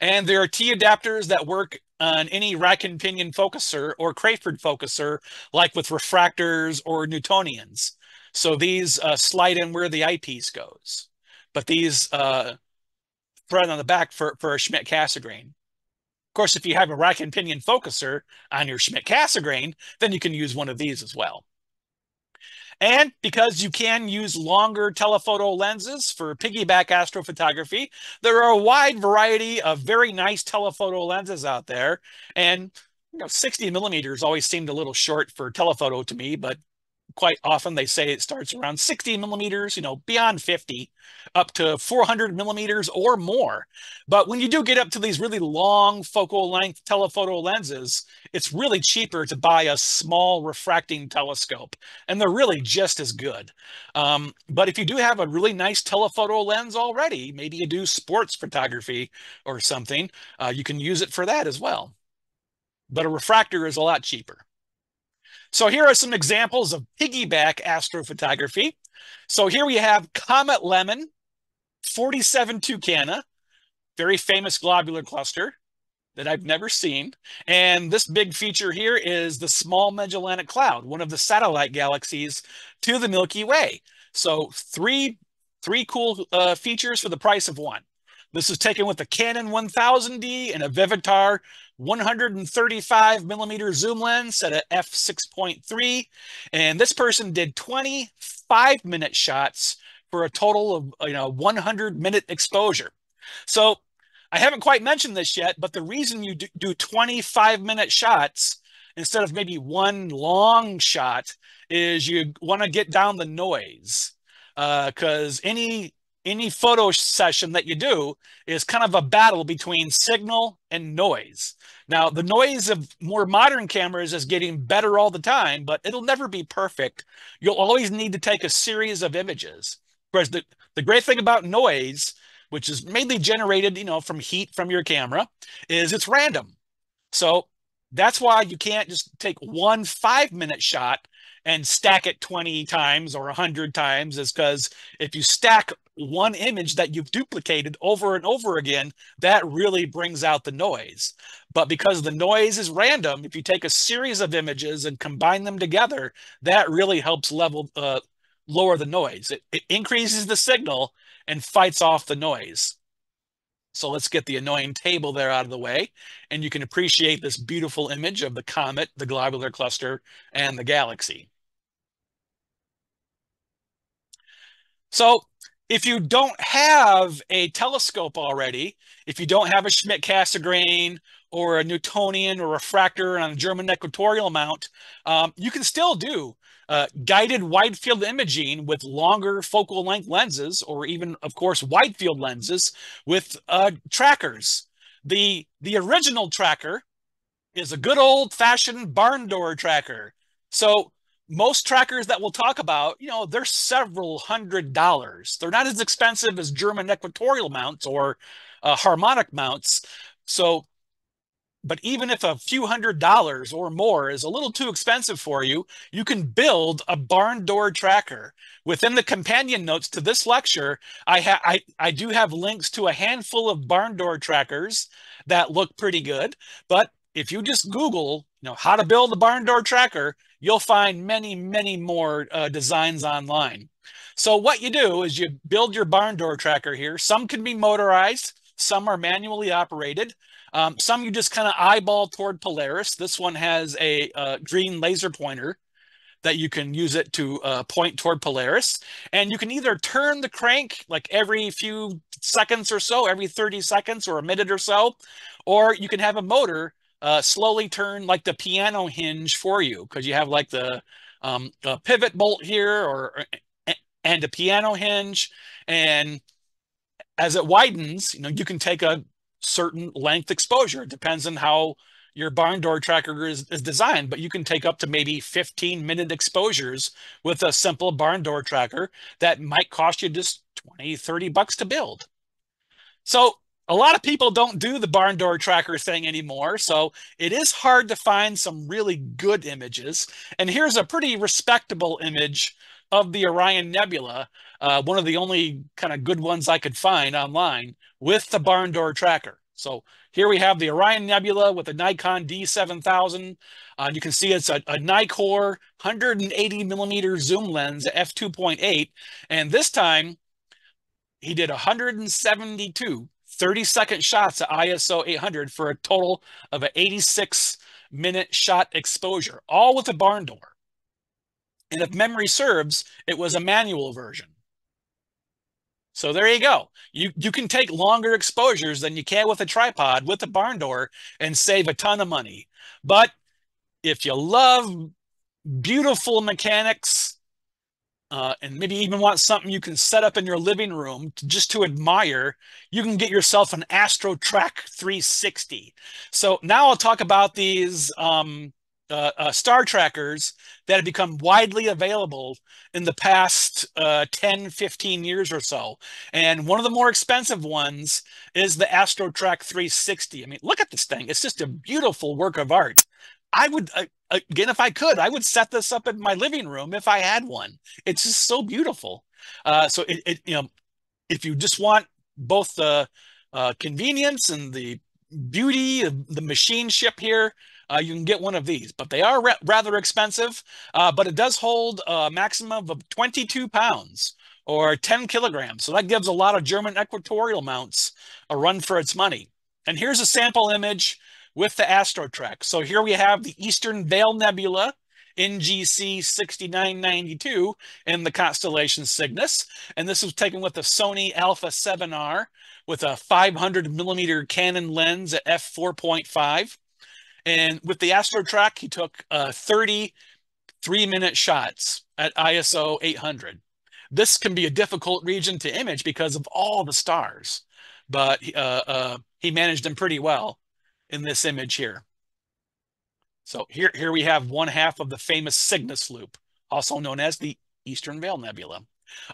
And there are T adapters that work on any rack and pinion focuser or Crayford focuser, like with refractors or Newtonians. So these uh, slide in where the eyepiece goes. But these uh, thread on the back for, for a Schmidt Cassegrain course, if you have a rack and pinion focuser on your Schmidt Cassegrain, then you can use one of these as well. And because you can use longer telephoto lenses for piggyback astrophotography, there are a wide variety of very nice telephoto lenses out there. And you know, 60 millimeters always seemed a little short for telephoto to me, but quite often they say it starts around 60 millimeters, you know, beyond 50, up to 400 millimeters or more. But when you do get up to these really long focal length telephoto lenses, it's really cheaper to buy a small refracting telescope, and they're really just as good. Um, but if you do have a really nice telephoto lens already, maybe you do sports photography or something, uh, you can use it for that as well. But a refractor is a lot cheaper. So here are some examples of piggyback astrophotography. So here we have Comet Lemmon, 47 Tucana, very famous globular cluster that I've never seen. And this big feature here is the Small Magellanic Cloud, one of the satellite galaxies to the Milky Way. So three, three cool uh, features for the price of one. This is taken with a Canon 1000D and a Vivitar 135 millimeter zoom lens at f6.3. And this person did 25 minute shots for a total of you know 100 minute exposure. So I haven't quite mentioned this yet, but the reason you do 25 minute shots instead of maybe one long shot is you want to get down the noise because uh, any any photo session that you do is kind of a battle between signal and noise. Now, the noise of more modern cameras is getting better all the time, but it'll never be perfect. You'll always need to take a series of images. Whereas the, the great thing about noise, which is mainly generated, you know, from heat from your camera, is it's random. So that's why you can't just take one five minute shot and stack it 20 times or 100 times is because if you stack one image that you've duplicated over and over again, that really brings out the noise. But because the noise is random, if you take a series of images and combine them together, that really helps level uh, lower the noise. It, it increases the signal and fights off the noise. So let's get the annoying table there out of the way, and you can appreciate this beautiful image of the comet, the globular cluster, and the galaxy. So if you don't have a telescope already, if you don't have a Schmidt-Cassegrain or a Newtonian or refractor on a German equatorial mount, um, you can still do uh, guided wide field imaging with longer focal length lenses, or even, of course, wide field lenses with uh, trackers. The, the original tracker is a good old fashioned barn door tracker. So most trackers that we'll talk about, you know, they're several hundred dollars. They're not as expensive as German equatorial mounts or uh, harmonic mounts. So, but even if a few hundred dollars or more is a little too expensive for you, you can build a barn door tracker. Within the companion notes to this lecture, I, ha- I, I do have links to a handful of barn door trackers that look pretty good. But if you just Google, you know, how to build a barn door tracker, you'll find many, many more uh, designs online. So what you do is you build your barn door tracker here. Some can be motorized, some are manually operated. Um, some you just kind of eyeball toward Polaris. This one has a uh, green laser pointer that you can use it to uh, point toward Polaris. And you can either turn the crank like every few seconds or so, every 30 seconds or a minute or so, or you can have a motor uh, slowly turn like the piano hinge for you because you have like the um, pivot bolt here or and a piano hinge. And as it widens you know you can take a certain length exposure. It depends on how your barn door tracker is, is designed but you can take up to maybe 15 minute exposures with a simple barn door tracker that might cost you just 20 30 bucks to build. So a lot of people don't do the barn door tracker thing anymore, so it is hard to find some really good images. And here's a pretty respectable image of the Orion Nebula, uh, one of the only kind of good ones I could find online with the barn door tracker. So here we have the Orion Nebula with a Nikon D7000. Uh, you can see it's a, a Nikkor 180 millimeter zoom lens, f2.8. And this time he did 172 30 second shots at ISO 800 for a total of an 86 minute shot exposure, all with a barn door. And if memory serves, it was a manual version. So there you go. You, you can take longer exposures than you can with a tripod with a barn door and save a ton of money. But if you love beautiful mechanics, uh, and maybe even want something you can set up in your living room to, just to admire, you can get yourself an AstroTrac 360. So now I'll talk about these um, uh, uh, star trackers that have become widely available in the past uh, 10, 15 years or so. And one of the more expensive ones is the AstroTrac 360. I mean, look at this thing. It's just a beautiful work of art. I would, again, if I could, I would set this up in my living room if I had one. It's just so beautiful. Uh, so it, it, you know, if you just want both the uh, convenience and the beauty of the machine ship here, uh, you can get one of these, but they are rather expensive. Uh, but it does hold a maximum of 22 pounds or 10 kilograms. So that gives a lot of German equatorial mounts a run for its money. And here's a sample image with the AstroTrac. So here we have the Eastern Veil Nebula, NGC 6992 in the constellation Cygnus. And this was taken with the Sony Alpha 7R with a 500 millimeter Canon lens at f4.5. And with the AstroTrac, he took uh, 30 three minute shots at ISO 800. This can be a difficult region to image because of all the stars, but uh, uh, he managed them pretty well in this image here. So here, here we have one half of the famous Cygnus loop, also known as the Eastern Veil Nebula.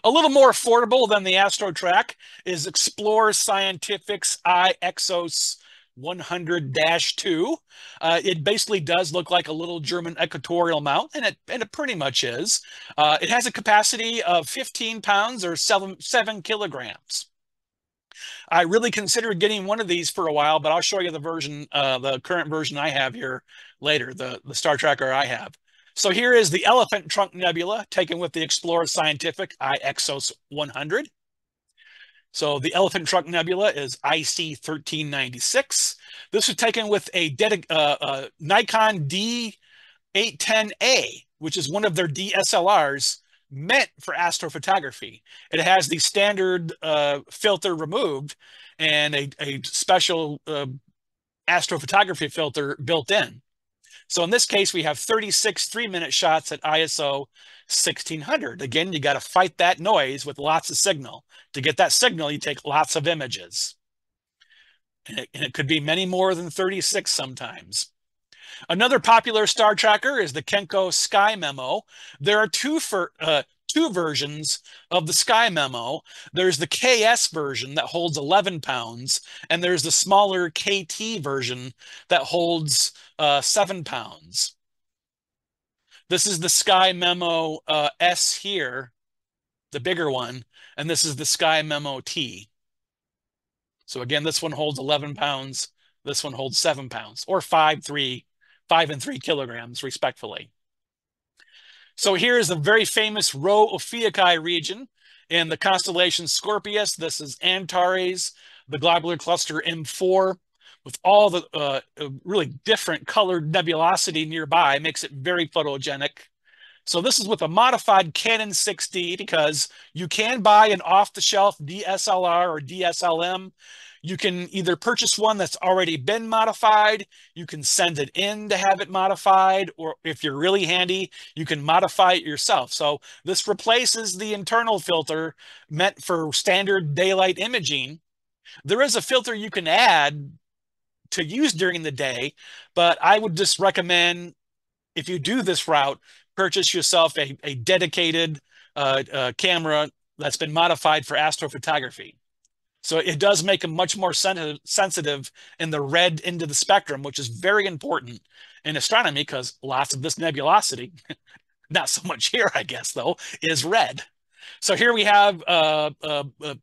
A little more affordable than the AstroTrac is Explore Scientific's iExos 100-2. Uh, it basically does look like a little German equatorial mount, and it, and it pretty much is. Uh, it has a capacity of 15 pounds or seven, seven kilograms. I really considered getting one of these for a while, but I'll show you the version, uh, the current version I have here later, the, the star tracker I have. So here is the Elephant Trunk Nebula taken with the Explore Scientific iExos 100. So the Elephant Trunk Nebula is IC 1396. This was taken with a uh, uh, Nikon D810A, which is one of their DSLRs meant for astrophotography. It has the standard uh, filter removed and a, a special uh, astrophotography filter built in. So in this case, we have 36 three-minute shots at ISO 1600. Again, you got to fight that noise with lots of signal. To get that signal, you take lots of images. And it, and it could be many more than 36 sometimes. Another popular star tracker is the Kenko Sky Memo. There are two for uh, two versions of the Sky Memo. There's the KS version that holds 11 pounds, and there's the smaller KT version that holds uh, seven pounds. This is the Sky Memo uh, S here, the bigger one, and this is the Sky Memo T. So again, this one holds 11 pounds. This one holds seven pounds, or five, three, five and three kilograms, respectfully. So here is the very famous Rho Ophiuchi region in the constellation Scorpius. This is Antares, the globular cluster M4 with all the uh, uh, really different colored nebulosity nearby makes it very photogenic. So this is with a modified Canon 6D because you can buy an off-the-shelf DSLR or DSLM. You can either purchase one that's already been modified, you can send it in to have it modified, or if you're really handy, you can modify it yourself. So this replaces the internal filter meant for standard daylight imaging. There is a filter you can add to use during the day. But I would just recommend if you do this route, purchase yourself a, a dedicated uh, uh, camera that's been modified for astrophotography. So it does make them much more sen sensitive in the red end of the spectrum, which is very important in astronomy because lots of this nebulosity, not so much here, I guess, though, is red. So here we have uh, uh, uh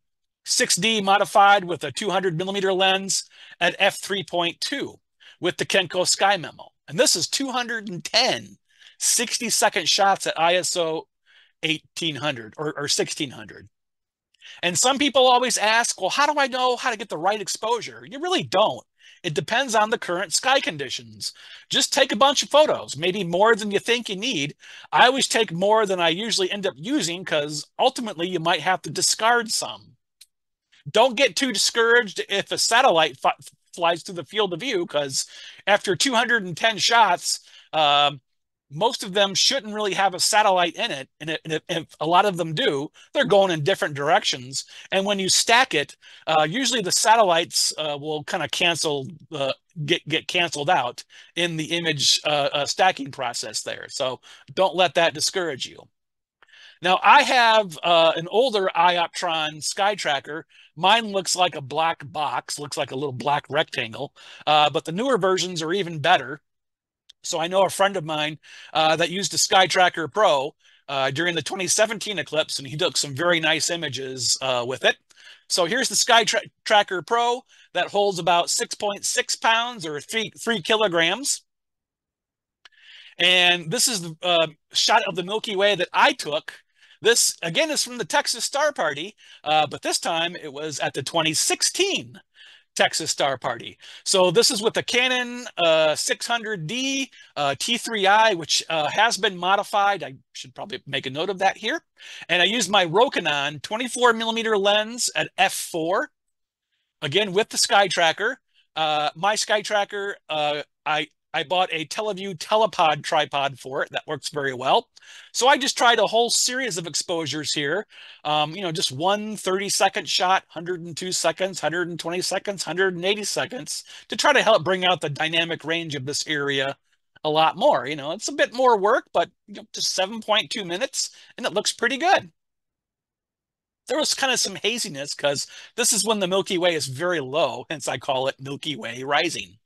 6D modified with a 200 millimeter lens at f3.2 with the Kenko Sky Memo. And this is 210 60 second shots at ISO 1800 or, or 1600. And some people always ask, well, how do I know how to get the right exposure? You really don't. It depends on the current sky conditions. Just take a bunch of photos, maybe more than you think you need. I always take more than I usually end up using because ultimately you might have to discard some. Don't get too discouraged if a satellite flies through the field of view, because after 210 shots, uh, most of them shouldn't really have a satellite in it. And if, if a lot of them do, they're going in different directions. And when you stack it, uh, usually the satellites uh, will kind of cancel, uh, get, get canceled out in the image uh, uh, stacking process there. So don't let that discourage you. Now I have uh, an older iOptron Sky Tracker. Mine looks like a black box, looks like a little black rectangle, but the newer versions are even better. So I know a friend of mine uh, that used a Sky Tracker Pro uh, during the 2017 eclipse, and he took some very nice images uh, with it. So here's the Sky Tra Tracker Pro that holds about 6.6 pounds or three, three kilograms. And this is the uh, shot of the Milky Way that I took. This, again, is from the Texas Star Party, uh, but this time it was at the 2016 Texas Star Party. So this is with the Canon uh, 600D uh, T3i, which uh, has been modified. I should probably make a note of that here. And I used my Rokinon 24 millimeter lens at f4, again with the Sky Tracker. Uh, my Sky Tracker, uh, I I bought a Televue Telepod tripod for it. That works very well. So I just tried a whole series of exposures here. Um, you know, just one 30 second shot, 102 seconds, 120 seconds, 180 seconds to try to help bring out the dynamic range of this area a lot more. You know, it's a bit more work, but you know, just 7.2 minutes and it looks pretty good. There was kind of some haziness because this is when the Milky Way is very low, hence I call it Milky Way rising.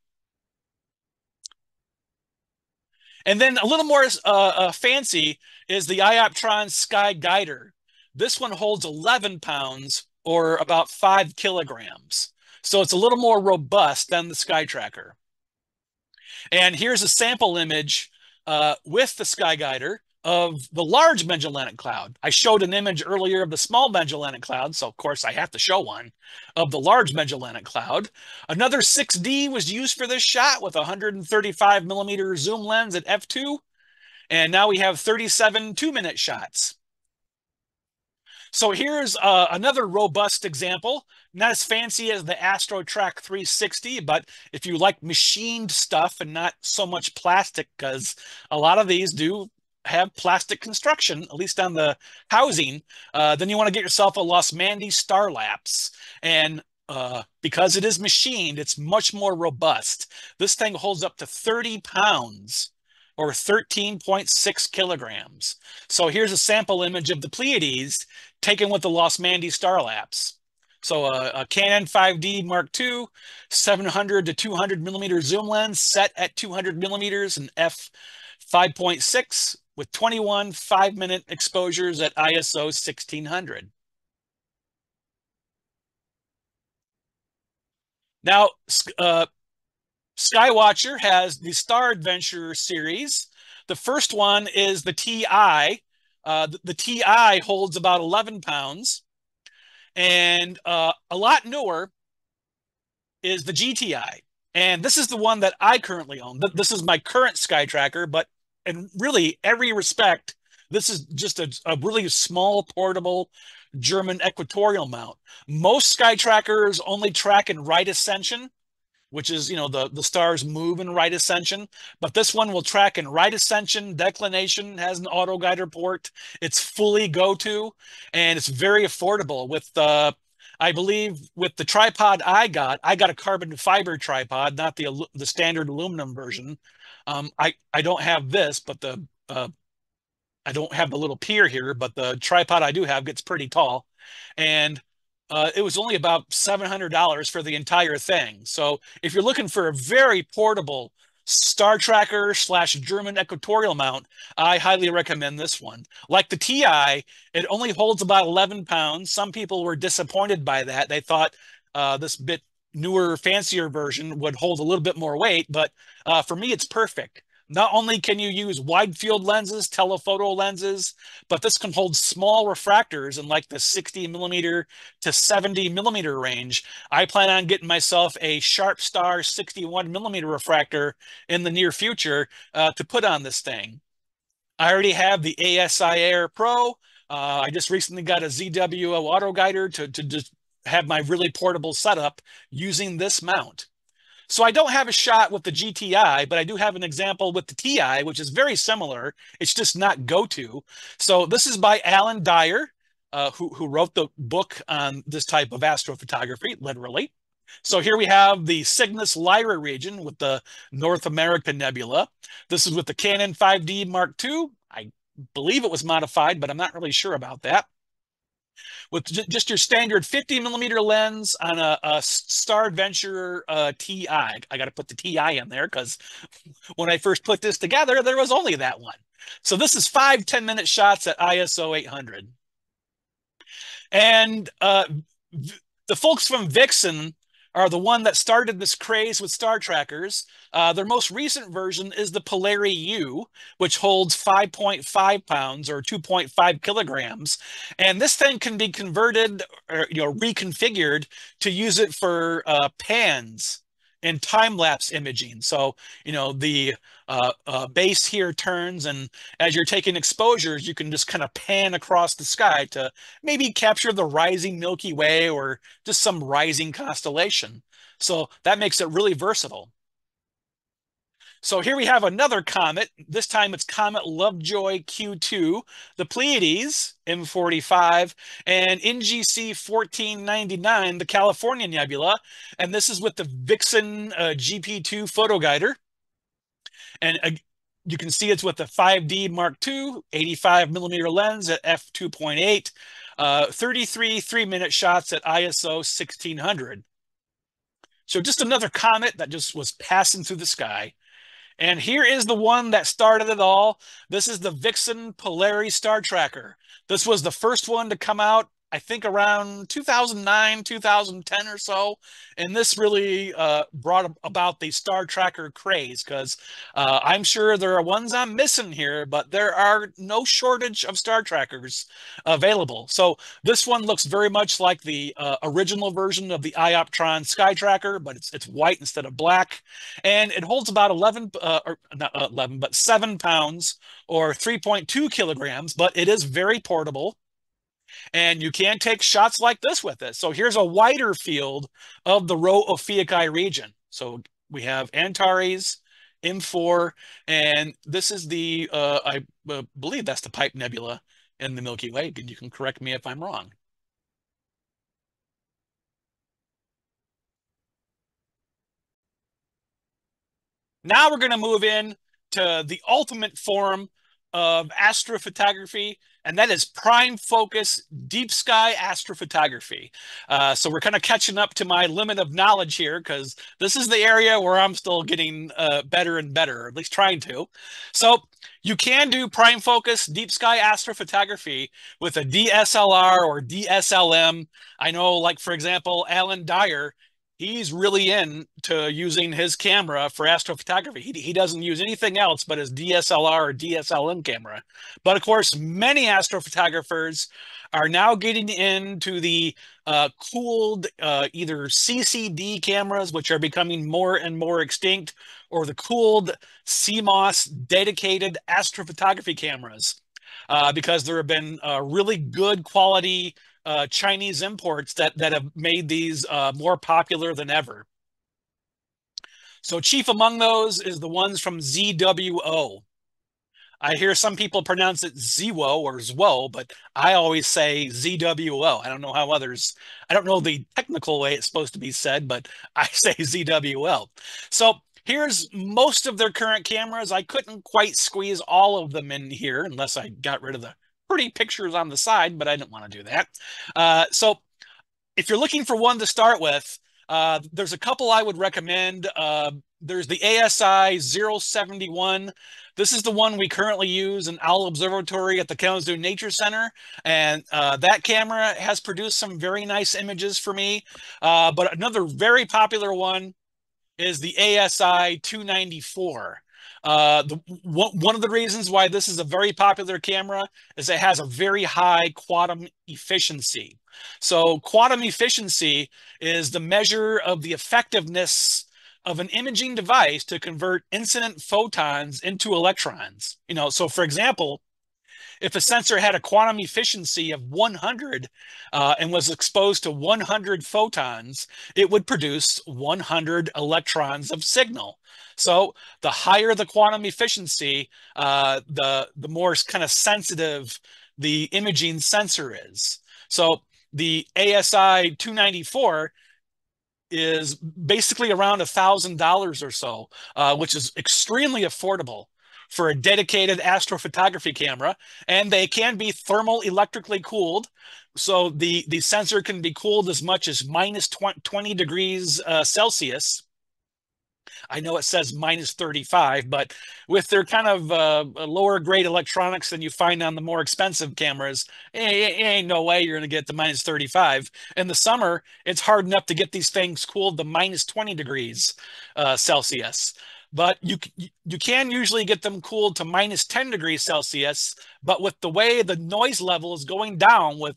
And then a little more uh, uh, fancy is the iOptron Sky Guider. This one holds 11 pounds or about five kilograms. So it's a little more robust than the Sky Tracker. And here's a sample image uh, with the Sky Guider of the large Magellanic Cloud. I showed an image earlier of the small Magellanic Cloud, so of course I have to show one of the large Magellanic Cloud. Another 6D was used for this shot with a 135 millimeter zoom lens at f2, and now we have 37 two-minute shots. So here's uh, another robust example, not as fancy as the AstroTrac 360, but if you like machined stuff and not so much plastic, because a lot of these do have plastic construction, at least on the housing, uh, then you want to get yourself a Losmandy Starlapse. And uh, because it is machined, it's much more robust. This thing holds up to 30 pounds or 13.6 kilograms. So here's a sample image of the Pleiades taken with the Losmandy Starlapse. So uh, a Canon 5D Mark II, 700 to 200 millimeter zoom lens set at 200 millimeters and f 5.6 with 21 five-minute exposures at ISO 1600. Now, uh, Skywatcher has the Star Adventurer series. The first one is the TI. Uh, the, the, TI holds about 11 pounds. And uh, a lot newer is the GTI. And this is the one that I currently own. This is my current Sky Tracker, but in really every respect, this is just a, a really small, portable German equatorial mount. Most sky trackers only track in right ascension, which is, you know, the, the stars move in right ascension. But this one will track in right ascension, declination, has an auto guider port. It's fully go-to, and it's very affordable with the uh, I believe with the tripod I got, I got a carbon fiber tripod, not the the standard aluminum version. Um, I I don't have this, but the uh, I don't have the little pier here, but the tripod I do have gets pretty tall, and uh, it was only about seven hundred dollars for the entire thing. So if you're looking for a very portable Star Tracker slash German equatorial mount, I highly recommend this one. Like the TI, it only holds about 11 pounds. Some people were disappointed by that. They thought uh, this bit newer, fancier version would hold a little bit more weight, but uh, for me, it's perfect. Not only can you use wide field lenses, telephoto lenses, but this can hold small refractors in like the 60 millimeter to 70 millimeter range. I plan on getting myself a Sharp Star 61 millimeter refractor in the near future uh, to put on this thing. I already have the ASI Air Pro. Uh, I just recently got a ZWO auto guider to, to just have my really portable setup using this mount. So I don't have a shot with the GTI, but I do have an example with the TI, which is very similar. It's just not go-to. So this is by Alan Dyer, uh, who, who wrote the book on this type of astrophotography, literally. So here we have the Cygnus Lyra region with the North America Nebula. This is with the Canon 5D Mark II. I believe it was modified, but I'm not really sure about that with just your standard 50 millimeter lens on a, a Star Adventure uh, TI. I got to put the TI in there because when I first put this together, there was only that one. So this is five 10 minute shots at ISO 800. And uh, the folks from Vixen are the one that started this craze with star trackers. Uh, their most recent version is the Polarie U, which holds 5.5 pounds or 2.5 kilograms. And this thing can be converted or you know reconfigured to use it for uh, pans and time lapse imaging. So, you know, the uh, uh, base here turns, and as you're taking exposures, you can just kind of pan across the sky to maybe capture the rising Milky Way or just some rising constellation. So that makes it really versatile. So here we have another comet. This time it's Comet Lovejoy Q2, the Pleiades M45, and NGC 1499, the California Nebula. And this is with the Vixen uh, GP2 photo guider. And uh, you can see it's with the 5D Mark II, 85 millimeter lens at f2.8, uh, 33 three-minute shots at ISO 1600. So just another comet that just was passing through the sky. And here is the one that started it all. This is the Vixen Polarie Star Tracker. This was the first one to come out I think around 2009, 2010 or so. And this really uh, brought about the Star Tracker craze because uh, I'm sure there are ones I'm missing here, but there are no shortage of Star Trackers available. So this one looks very much like the uh, original version of the iOptron Sky Tracker, but it's, it's white instead of black. And it holds about 11, uh, or not 11, but 7 pounds or 3.2 kilograms, but it is very portable and you can take shots like this with it. So here's a wider field of the row of Ophiuchi region. So we have Antares, M4, and this is the, uh, I uh, believe that's the Pipe Nebula in the Milky Way. And you can correct me if I'm wrong. Now we're going to move in to the ultimate form of astrophotography, and that is prime focus deep sky astrophotography. Uh, so we're kind of catching up to my limit of knowledge here because this is the area where I'm still getting uh, better and better, or at least trying to. So you can do prime focus deep sky astrophotography with a DSLR or DSLM. I know, like, for example, Alan Dyer he's really into using his camera for astrophotography. He, he doesn't use anything else but his DSLR or DSLM camera. But of course, many astrophotographers are now getting into the uh, cooled uh, either CCD cameras, which are becoming more and more extinct, or the cooled CMOS dedicated astrophotography cameras. Uh, because there have been uh, really good quality uh, Chinese imports that that have made these uh, more popular than ever. So chief among those is the ones from ZWO. I hear some people pronounce it ZWO or ZWO, but I always say ZWO. I don't know how others, I don't know the technical way it's supposed to be said, but I say ZWO. So here's most of their current cameras. I couldn't quite squeeze all of them in here unless I got rid of the pretty pictures on the side, but I didn't want to do that. Uh, so if you're looking for one to start with, uh, there's a couple I would recommend. Uh, there's the ASI 071. This is the one we currently use in Owl Observatory at the Kalamazoo Nature Center. And uh, that camera has produced some very nice images for me. Uh, but another very popular one is the ASI 294. Uh, one of the reasons why this is a very popular camera is it has a very high quantum efficiency. So quantum efficiency is the measure of the effectiveness of an imaging device to convert incident photons into electrons. You know, so for example, if a sensor had a quantum efficiency of 100 uh, and was exposed to 100 photons, it would produce 100 electrons of signal. So the higher the quantum efficiency, uh, the the more kind of sensitive the imaging sensor is. So the ASI 294 is basically around a thousand dollars or so, uh, which is extremely affordable for a dedicated astrophotography camera, and they can be thermal electrically cooled. So the, the sensor can be cooled as much as minus 20 degrees uh, Celsius. I know it says minus 35, but with their kind of uh, lower grade electronics than you find on the more expensive cameras, it, it ain't no way you're going to get to minus 35. In the summer, it's hard enough to get these things cooled to minus 20 degrees uh, Celsius but you you can usually get them cooled to minus 10 degrees Celsius. But with the way the noise level is going down with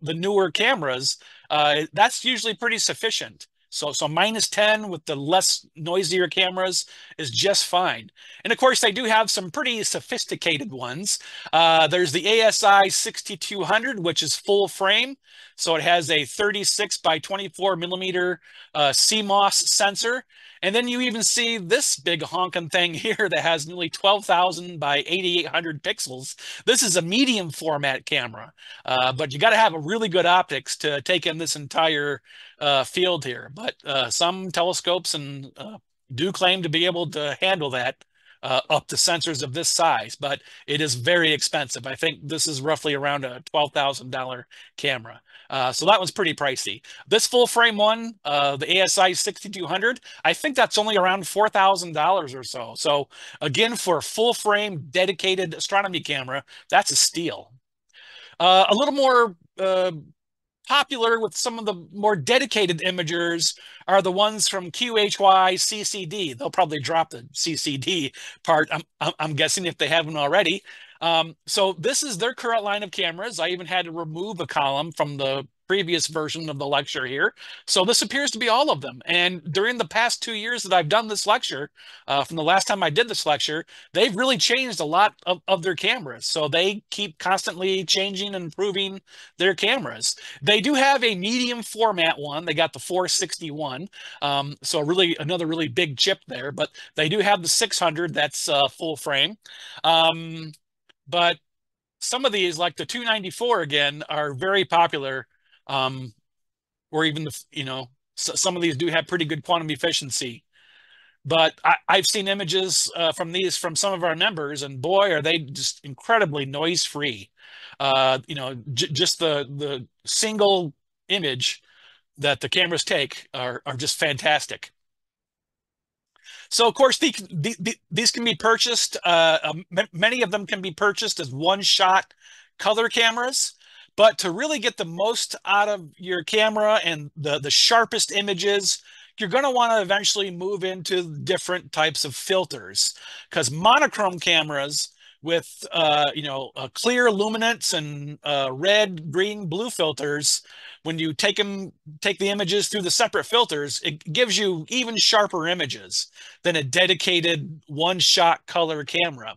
the newer cameras, uh, that's usually pretty sufficient. So, so minus 10 with the less noisier cameras is just fine. And of course, they do have some pretty sophisticated ones. Uh, there's the ASI 6200, which is full frame. So it has a 36 by 24 millimeter uh, CMOS sensor. And then you even see this big honking thing here that has nearly 12,000 by 8,800 pixels. This is a medium format camera, uh, but you got to have a really good optics to take in this entire uh, field here. But uh, some telescopes and uh, do claim to be able to handle that uh, up to sensors of this size, but it is very expensive. I think this is roughly around a $12,000 camera. Uh, so that one's pretty pricey. This full frame one, uh, the ASI 6200, I think that's only around $4,000 or so. So again, for a full frame dedicated astronomy camera, that's a steal. Uh, a little more uh, popular with some of the more dedicated imagers are the ones from QHY CCD. They'll probably drop the CCD part, I'm, I'm guessing, if they haven't already. Um, so this is their current line of cameras. I even had to remove a column from the previous version of the lecture here. So this appears to be all of them. And during the past two years that I've done this lecture, uh, from the last time I did this lecture, they've really changed a lot of, of their cameras. So they keep constantly changing and improving their cameras. They do have a medium format one. They got the 461. Um, so really another really big chip there, but they do have the 600 that's uh, full frame. Um, but some of these, like the 294 again, are very popular um, or even the you know some of these do have pretty good quantum efficiency. But I, have seen images uh, from these from some of our members, and boy, are they just incredibly noise free. Uh, you know, just the the single image that the cameras take are are just fantastic. So, of course, the, the, the, these can be purchased. Uh, um, many of them can be purchased as one-shot color cameras. But to really get the most out of your camera and the, the sharpest images, you're going to want to eventually move into different types of filters because monochrome cameras with uh, you know uh, clear luminance and uh, red, green, blue filters, when you take them take the images through the separate filters, it gives you even sharper images than a dedicated one-shot color camera.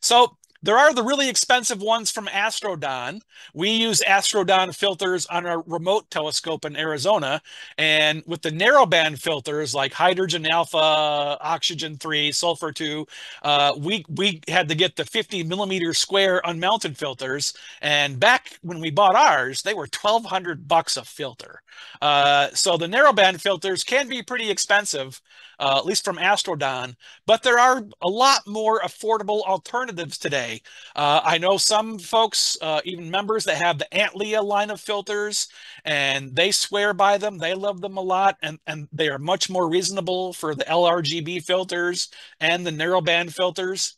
So there are the really expensive ones from Astrodon. We use Astrodon filters on our remote telescope in Arizona. And with the narrowband filters like hydrogen alpha, oxygen 3, sulfur 2, uh, we, we had to get the 50 millimeter square unmounted filters. And back when we bought ours, they were 1200 bucks a filter. Uh, so the narrowband filters can be pretty expensive uh, at least from Astrodon. But there are a lot more affordable alternatives today. Uh, I know some folks, uh, even members that have the Antlia line of filters, and they swear by them. They love them a lot, and, and they are much more reasonable for the LRGB filters and the narrowband filters.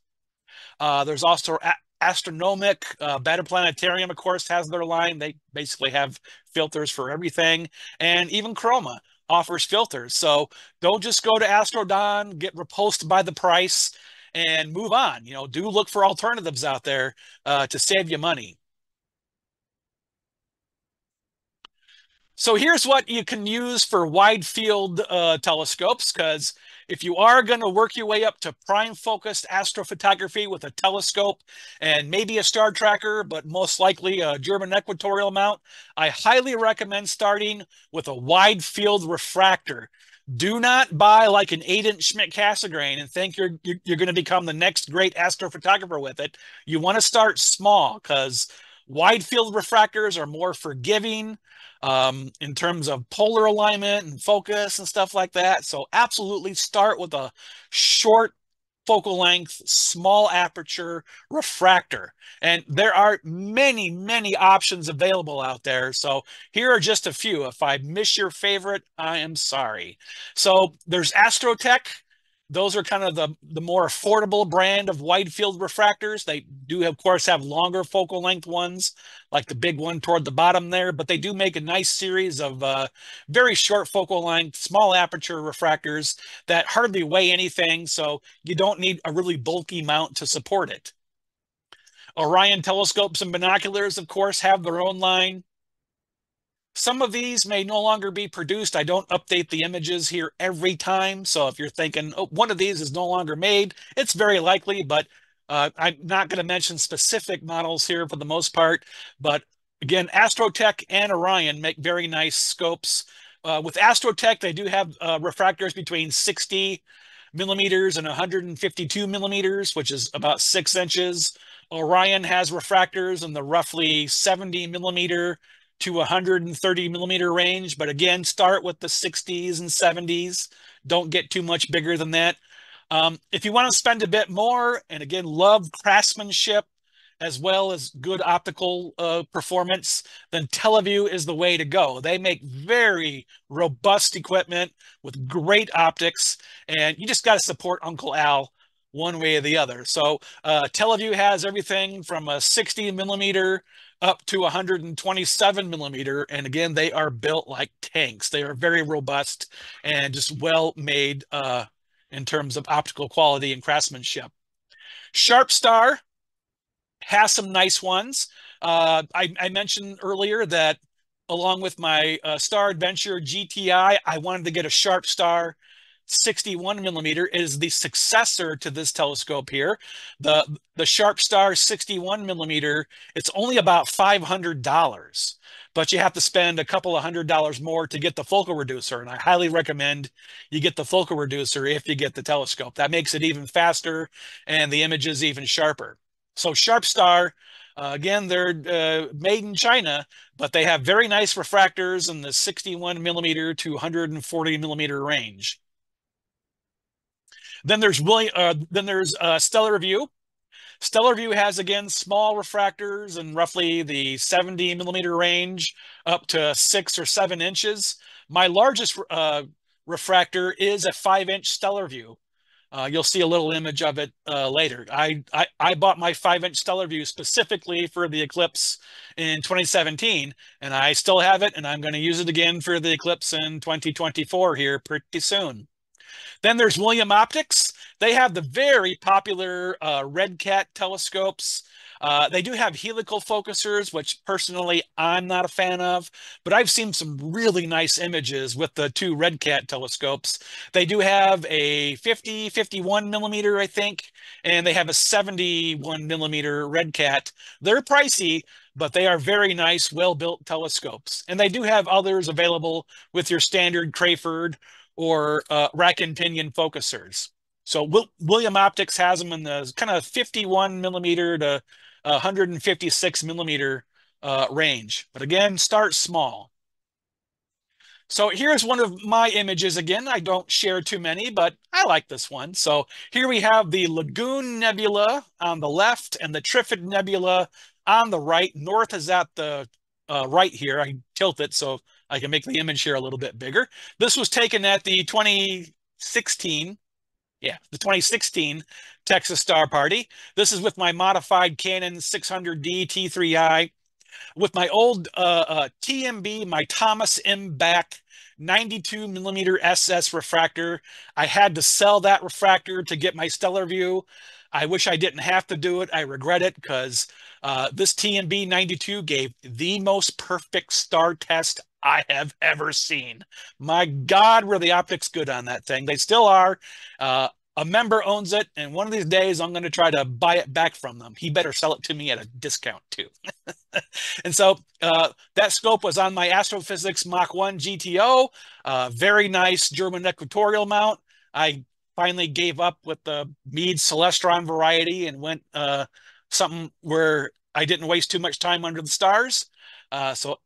Uh, there's also Astronomik, uh, Baader Planetarium, of course, has their line. They basically have filters for everything, and even Chroma offers filters. So don't just go to Astrodon, get repulsed by the price, and move on. You know, do look for alternatives out there uh, to save you money. So here's what you can use for wide field uh, telescopes, because if you are going to work your way up to prime focused astrophotography with a telescope and maybe a star tracker, but most likely a German equatorial mount, I highly recommend starting with a wide field refractor. Do not buy like an eight inch Schmidt Cassegrain and think you're, you're, you're going to become the next great astrophotographer with it. You want to start small because wide field refractors are more forgiving um, in terms of polar alignment and focus and stuff like that. So absolutely start with a short focal length, small aperture refractor. And there are many, many options available out there. So here are just a few. If I miss your favorite, I am sorry. So there's Astrotech. Those are kind of the, the more affordable brand of wide field refractors. They do, of course, have longer focal length ones, like the big one toward the bottom there, but they do make a nice series of uh, very short focal length, small aperture refractors that hardly weigh anything, so you don't need a really bulky mount to support it. Orion telescopes and binoculars, of course, have their own line. Some of these may no longer be produced. I don't update the images here every time. So if you're thinking, oh, one of these is no longer made, it's very likely, but uh, I'm not going to mention specific models here for the most part. But again, Astrotech and Orion make very nice scopes. Uh, with Astrotech, they do have uh, refractors between 60 millimeters and 152 millimeters, which is about six inches. Orion has refractors in the roughly 70 millimeter to 130 millimeter range. But again, start with the 60s and 70s. Don't get too much bigger than that. Um, if you want to spend a bit more, and again, love craftsmanship as well as good optical uh, performance, then Televue is the way to go. They make very robust equipment with great optics, and you just got to support Uncle Al one way or the other. So uh, Televue has everything from a 60 millimeter up to 127 millimeter. And again, they are built like tanks. They are very robust and just well made uh, in terms of optical quality and craftsmanship. Sharp Star has some nice ones. Uh, I, I, mentioned earlier that along with my uh, Star Adventure GTI, I wanted to get a Sharpstar 61 millimeter is the successor to this telescope here. The, the Sharp Star 61 millimeter, it's only about $500, but you have to spend a couple of hundred dollars more to get the focal reducer. And I highly recommend you get the focal reducer if you get the telescope. That makes it even faster and the image is even sharper. So Sharpstar, uh, again, they're uh, made in China, but they have very nice refractors in the 61 millimeter to 140 millimeter range. Then there's William. Uh, then there's uh, Stellarvue. Stellar View has again small refractors in roughly the 70 millimeter range, up to six or seven inches. My largest uh, refractor is a five inch Stellarvue. Uh, you'll see a little image of it uh, later. I, I, I bought my five inch Stellarvue specifically for the Eclipse in 2017, and I still have it, and I'm going to use it again for the Eclipse in 2024 here pretty soon. Then there's William Optics. They have the very popular uh, Red Cat telescopes. Uh, they do have helical focusers, which personally I'm not a fan of, but I've seen some really nice images with the two Red Cat telescopes. They do have a 50, 51 millimeter, I think, and they have a 71 millimeter Red Cat. They're pricey, but they are very nice, well-built telescopes. And they do have others available with your standard Crayford or uh, rack and pinion focusers. So Will, William Optics has them in the kind of 51 millimeter to 156 millimeter uh, range. But again, start small. So here's one of my images again. I don't share too many, but I like this one. So here we have the Lagoon Nebula on the left and the Trifid Nebula on the right. North is at the uh, right here. I tilt it so I can make the image here a little bit bigger. This was taken at the 2016, yeah, the 2016 Texas Star Party. This is with my modified Canon 600D T3i. With my old uh, uh, TMB, my Thomas M. Back 92 millimeter SS refractor. I had to sell that refractor to get my Stellarvue. I wish I didn't have to do it. I regret it because uh, this TMB 92 gave the most perfect star test I have ever seen. My God, were the optics good on that thing. They still are. Uh, a member owns it, and one of these days I'm going to try to buy it back from them. He better sell it to me at a discount too. and so uh, that scope was on my Astro-Physics Mach 1 GTO. Uh, very nice German equatorial mount. I finally gave up with the Meade Celestron variety and went uh, something where I didn't waste too much time under the stars. Uh, so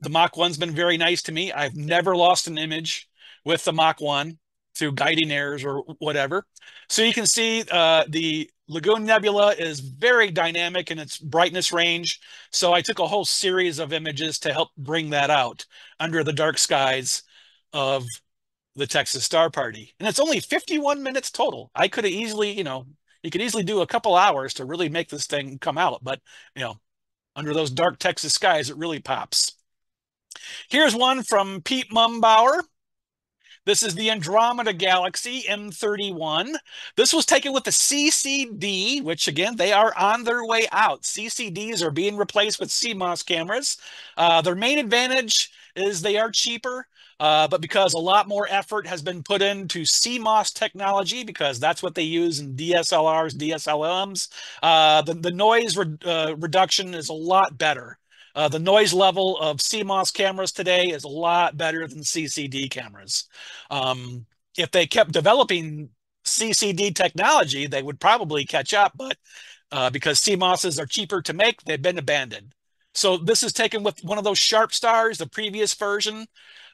the Mach 1's been very nice to me. I've never lost an image with the Mach 1 through guiding errors or whatever. So you can see uh, the Lagoon Nebula is very dynamic in its brightness range. So I took a whole series of images to help bring that out under the dark skies of the Texas Star Party. And it's only 51 minutes total. I could have easily, you know, you could easily do a couple hours to really make this thing come out. But, you know, under those dark Texas skies, it really pops. Here's one from Pete Mumbauer. This is the Andromeda Galaxy M31. This was taken with the CCD, which again, they are on their way out. CCDs are being replaced with CMOS cameras. Uh, their main advantage is they are cheaper. Uh, but because a lot more effort has been put into CMOS technology, because that's what they use in DSLRs, DSLMs, uh, the, the noise re uh, reduction is a lot better. Uh, the noise level of CMOS cameras today is a lot better than CCD cameras. Um, if they kept developing CCD technology, they would probably catch up, but uh, because CMOSs are cheaper to make, they've been abandoned. So this is taken with one of those sharp stars, the previous version.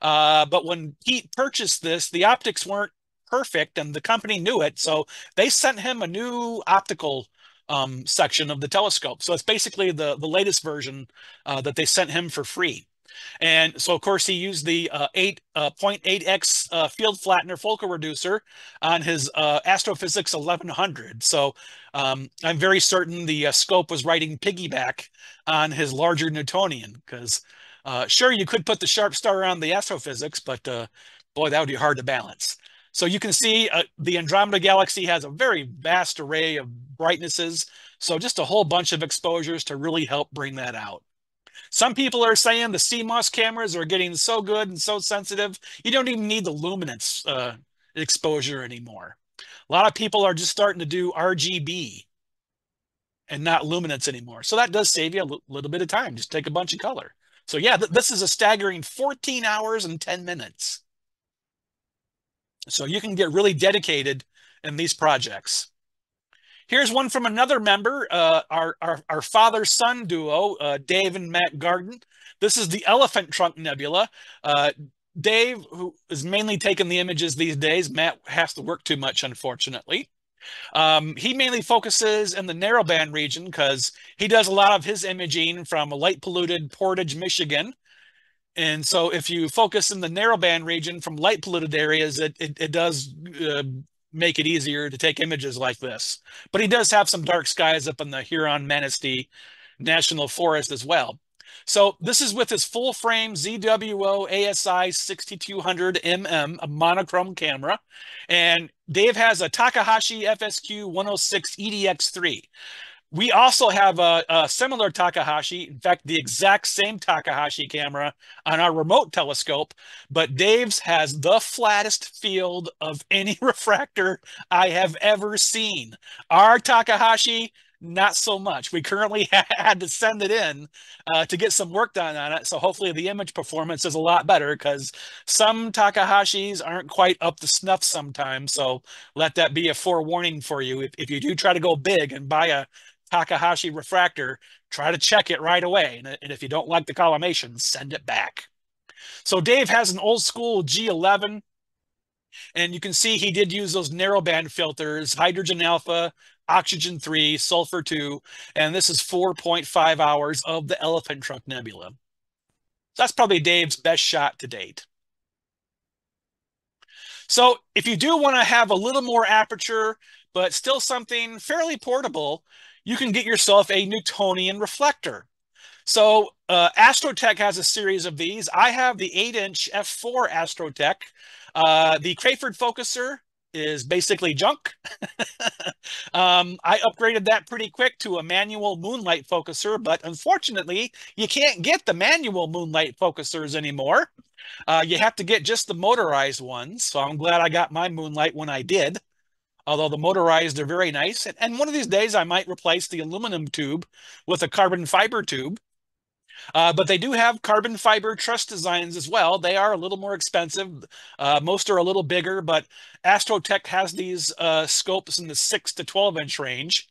Uh, but when Pete purchased this, the optics weren't perfect and the company knew it. So they sent him a new optical um, section of the telescope. So it's basically the, the latest version uh, that they sent him for free. And so, of course, he used the uh, 8, uh, 0.8x uh, field flattener focal reducer on his uh, Astro-Physics 1100. So um, I'm very certain the uh, scope was writing piggyback on his larger Newtonian because uh, sure, you could put the sharp star on the astrophysics, but boy, that would be hard to balance. So you can see the Andromeda Galaxy has a very vast array of brightnesses. So just a whole bunch of exposures to really help bring that out. Some people are saying the CMOS cameras are getting so good and so sensitive, you don't even need the luminance uh, exposure anymore. A lot of people are just starting to do RGB and not luminance anymore. So that does save you a little bit of time. Just take a bunch of color. So yeah, th this is a staggering 14 hours and 10 minutes. So you can get really dedicated in these projects. Here's one from another member, uh, our, our, our father-son duo, uh, Dave and Matt Garden. This is the Elephant Trunk Nebula. Uh, Dave, who is mainly taking the images these days, Matt has to work too much, unfortunately. Um, he mainly focuses in the narrowband region because he does a lot of his imaging from a light polluted Portage, Michigan, and so if you focus in the narrowband region from light polluted areas, it, it, it does uh, make it easier to take images like this. But he does have some dark skies up in the Huron-Manistee National Forest as well. So this is with his full frame ZWO ASI 6200 mm, a monochrome camera. And Dave has a Takahashi FSQ 106 EDX3. We also have a, a, similar Takahashi, in fact, the exact same Takahashi camera on our remote telescope, but Dave's has the flattest field of any refractor I have ever seen. Our Takahashi, not so much. We currently had to send it in uh, to get some work done on it. So hopefully the image performance is a lot better because some Takahashis aren't quite up to snuff sometimes. So let that be a forewarning for you. If, if you do try to go big and buy a Takahashi refractor, try to check it right away. And, if you don't like the collimation, send it back. So Dave has an old school G11, and you can see he did use those narrowband filters, hydrogen alpha, oxygen 3, sulfur 2, and this is 4.5 hours of the Elephant Trunk Nebula. That's probably Dave's best shot to date. So if you do want to have a little more aperture, but still something fairly portable, you can get yourself a Newtonian reflector. So uh, Astrotech has a series of these. I have the 8-inch f4 Astrotech. Uh, the Crayford focuser is basically junk. um, I upgraded that pretty quick to a manual moonlight focuser, but unfortunately, you can't get the manual moonlight focusers anymore. Uh, you have to get just the motorized ones. So I'm glad I got my moonlight when I did. Although the motorized are very nice. And, and one of these days, I might replace the aluminum tube with a carbon fiber tube. Uh, but they do have carbon fiber truss designs as well. They are a little more expensive. Uh, most are a little bigger, but Astrotech has these uh, scopes in the 6 to 12 inch range.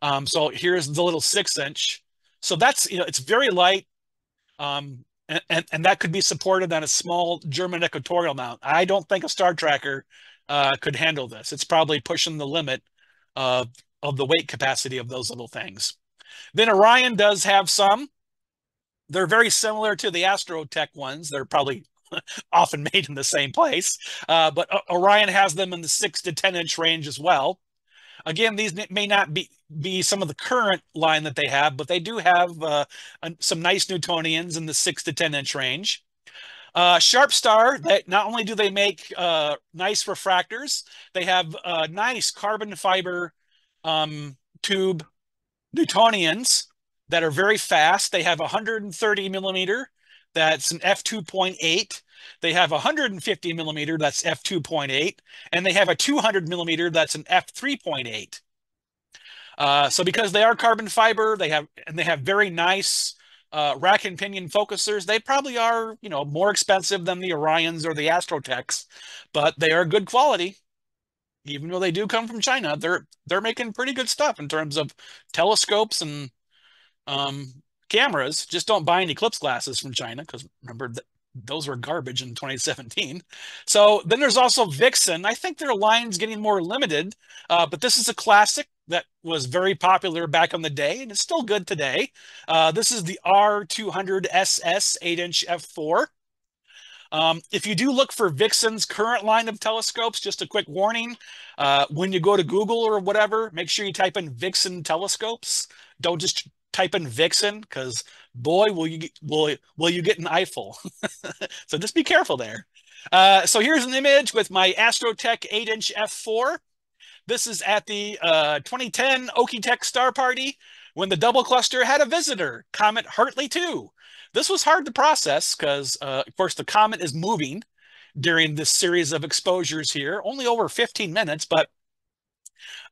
Um, so here's the little 6 inch. So that's, you know, it's very light. Um, and, and, and, that could be supported on a small German equatorial mount. I don't think a Star Tracker uh, could handle this. It's probably pushing the limit of, of the weight capacity of those little things. Then Orion does have some. They're very similar to the Astrotech ones. They're probably often made in the same place, uh, but Orion has them in the six to 10 inch range as well. Again, these may not be, be some of the current line that they have, but they do have uh, some nice Newtonians in the six to 10 inch range. Uh, Sharp Star, that not only do they make uh, nice refractors, they have uh, nice carbon fiber um, tube Newtonians that are very fast. They have 130 millimeter, that's an f2.8. They have 150 millimeter, that's f2.8, and they have a 200 millimeter, that's an f3.8. Uh, so because they are carbon fiber, they have and they have very nice uh, rack and pinion focusers. They probably are, you know, more expensive than the Orions or the Astrotechs, but they are good quality. Even though they do come from China, they're they're making pretty good stuff in terms of telescopes and um, cameras. Just don't buy any Eclipse glasses from China because remember those were garbage in 2017. So then there's also Vixen. I think their line's getting more limited, uh, but this is a classic that was very popular back in the day and it's still good today. Uh, this is the R200SS 8-inch f4. Um, if you do look for Vixen's current line of telescopes, just a quick warning, uh, when you go to Google or whatever, make sure you type in Vixen telescopes. Don't just type in Vixen because boy, will you will will you get an eyeful. so just be careful there. Uh, so here's an image with my Astrotech 8-inch f4. This is at the uh, 2010 Okie-Tex Star Party when the double cluster had a visitor, Comet Hartley 2. This was hard to process because, uh, of course, the comet is moving during this series of exposures here, only over 15 minutes, but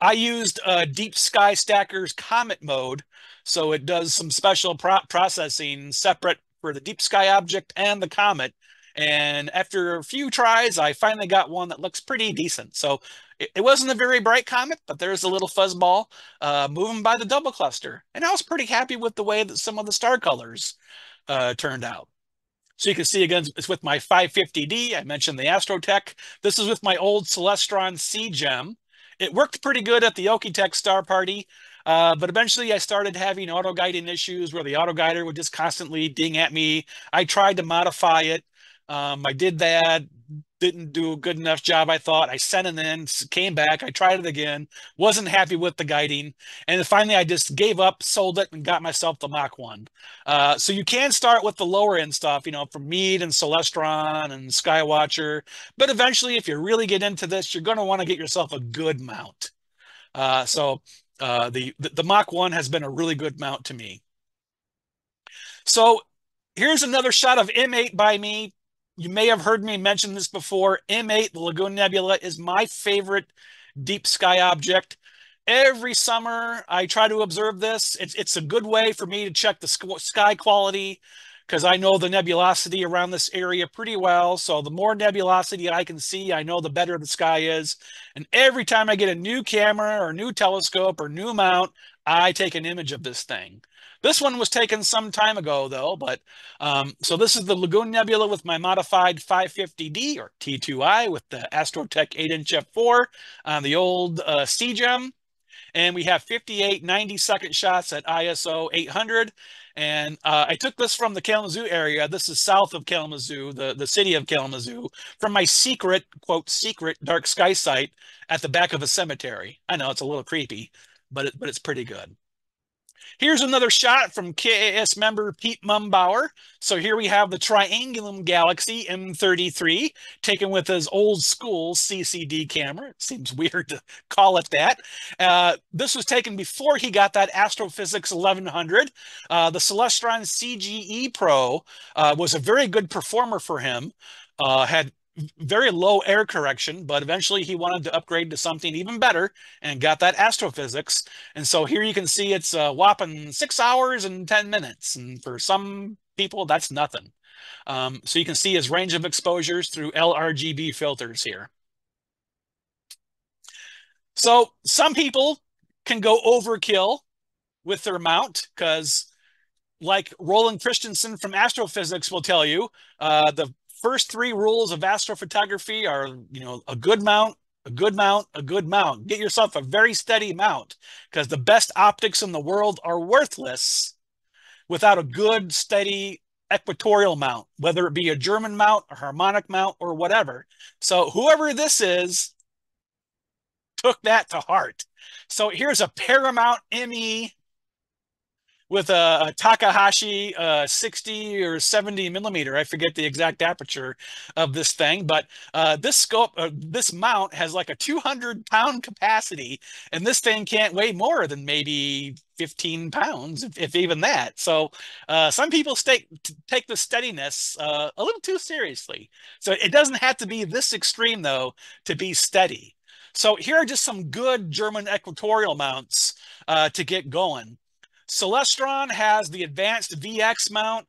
I used uh, Deep Sky Stacker's Comet mode so it does some special pro processing separate for the deep sky object and the comet. And after a few tries, I finally got one that looks pretty decent. So it, it wasn't a very bright comet, but there's a little fuzzball uh, moving by the double cluster. And I was pretty happy with the way that some of the star colors uh, turned out. So you can see again, it's with my 550D. I mentioned the Astrotech. This is with my old Celestron CGEM. It worked pretty good at the Okie-Tex Star Party. Uh, but eventually I started having auto guiding issues where the auto guider would just constantly ding at me. I tried to modify it. Um, I did that, didn't do a good enough job, I thought. I sent it in, came back, I tried it again, wasn't happy with the guiding. And finally I just gave up, sold it, and got myself the Mach 1. Uh, so you can start with the lower end stuff, you know, from Meade and Celestron and Skywatcher. But eventually, if you really get into this, you're going to want to get yourself a good mount. Uh, so uh, the, the, Mach 1 has been a really good mount to me. So here's another shot of M8 by me. You may have heard me mention this before. M8, the Lagoon Nebula, is my favorite deep sky object. Every summer, I try to observe this. It's, it's a good way for me to check the sky quality, because I know the nebulosity around this area pretty well. So the more nebulosity I can see, I know the better the sky is. And every time I get a new camera or new telescope or new mount, I take an image of this thing. This one was taken some time ago, though, but um, so this is the Lagoon Nebula with my modified 550D or T2i with the Astrotech 8-inch f4 on the old uh, CGEM. And we have 58 90 second shots at ISO 800 and uh, I took this from the Kalamazoo area. This is south of Kalamazoo, the, the city of Kalamazoo, from my secret, quote, secret dark sky site at the back of a cemetery. I know it's a little creepy, but, it, but it's pretty good. Here's another shot from KAS member Pete Mumbauer. So here we have the Triangulum Galaxy M33 taken with his old school CCD camera. It seems weird to call it that. Uh, this was taken before he got that Astrophysics 1100. Uh, the Celestron CGE Pro uh, was a very good performer for him. Uh, had very low error correction, but eventually he wanted to upgrade to something even better and got that astrophysics. And so here you can see it's a whopping six hours and 10 minutes. And for some people, that's nothing. Um, so you can see his range of exposures through LRGB filters here. So some people can go overkill with their mount because like Roland Christensen from Astrophysics will tell you, uh, the first three rules of astrophotography are, you know, a good mount, a good mount, a good mount. Get yourself a very steady mount because the best optics in the world are worthless without a good, steady equatorial mount, whether it be a German mount, a harmonic mount, or whatever. So whoever this is took that to heart. So here's a Paramount ME with a, a Takahashi uh, 60 or 70 millimeter. I forget the exact aperture of this thing, but uh, this scope, uh, this mount has like a 200 pound capacity, and this thing can't weigh more than maybe 15 pounds, if, if even that. So uh, some people stay, take the steadiness uh, a little too seriously. So it doesn't have to be this extreme, though, to be steady. So here are just some good German equatorial mounts uh, to get going. Celestron has the advanced VX mount.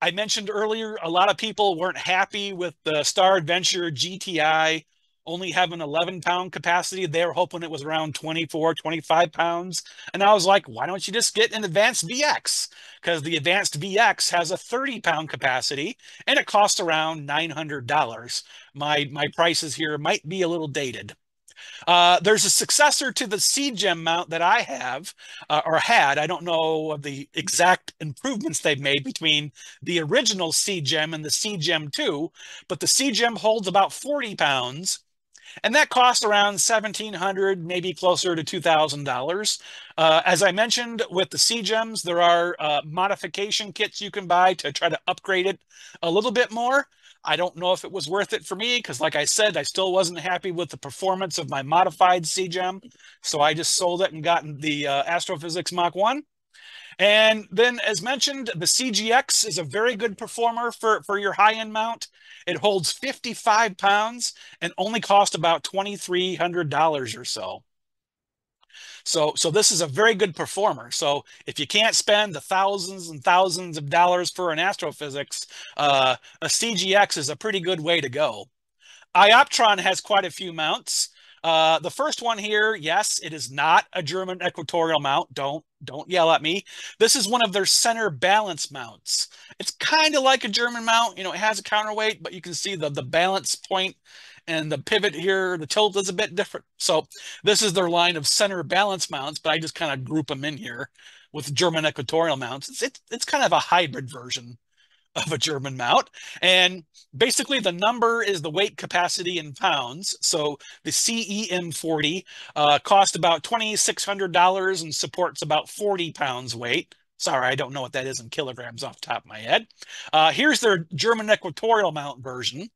I mentioned earlier, a lot of people weren't happy with the Star Adventure GTI only having 11 pound capacity. They were hoping it was around 24, 25 pounds. And I was like, why don't you just get an advanced VX? Because the advanced VX has a 30 pound capacity and it costs around $900. My, my prices here might be a little dated. Uh, there's a successor to the CGEM mount that I have uh, or had. I don't know of the exact improvements they've made between the original CGEM and the CGEM 2, but the CGEM holds about 40 pounds. And that costs around 1,700, maybe closer to $2,000. Uh, as I mentioned with the CGEMs, there are uh, modification kits you can buy to try to upgrade it a little bit more. I don't know if it was worth it for me because, like I said, I still wasn't happy with the performance of my modified CGEM. So I just sold it and gotten the uh, Astrophysics Mach 1. And then, as mentioned, the CGX is a very good performer for, for your high-end mount. It holds 55 pounds and only cost about $2,300 or so. So, so this is a very good performer. So if you can't spend the thousands and thousands of dollars for an astrophysics, uh, a CGX is a pretty good way to go. Ioptron has quite a few mounts. Uh, the first one here, yes, it is not a German equatorial mount. Don't don't yell at me. This is one of their center balance mounts. It's kind of like a German mount. You know, it has a counterweight, but you can see the the balance point and the pivot here, the tilt is a bit different. So this is their line of center balance mounts, but I just kind of group them in here with German equatorial mounts. It's, it's, it's kind of a hybrid version of a German mount. And basically the number is the weight capacity in pounds. So the CEM40 uh, cost about $2,600 and supports about 40 pounds weight. Sorry, I don't know what that is in kilograms off the top of my head. Uh, here's their German equatorial mount version.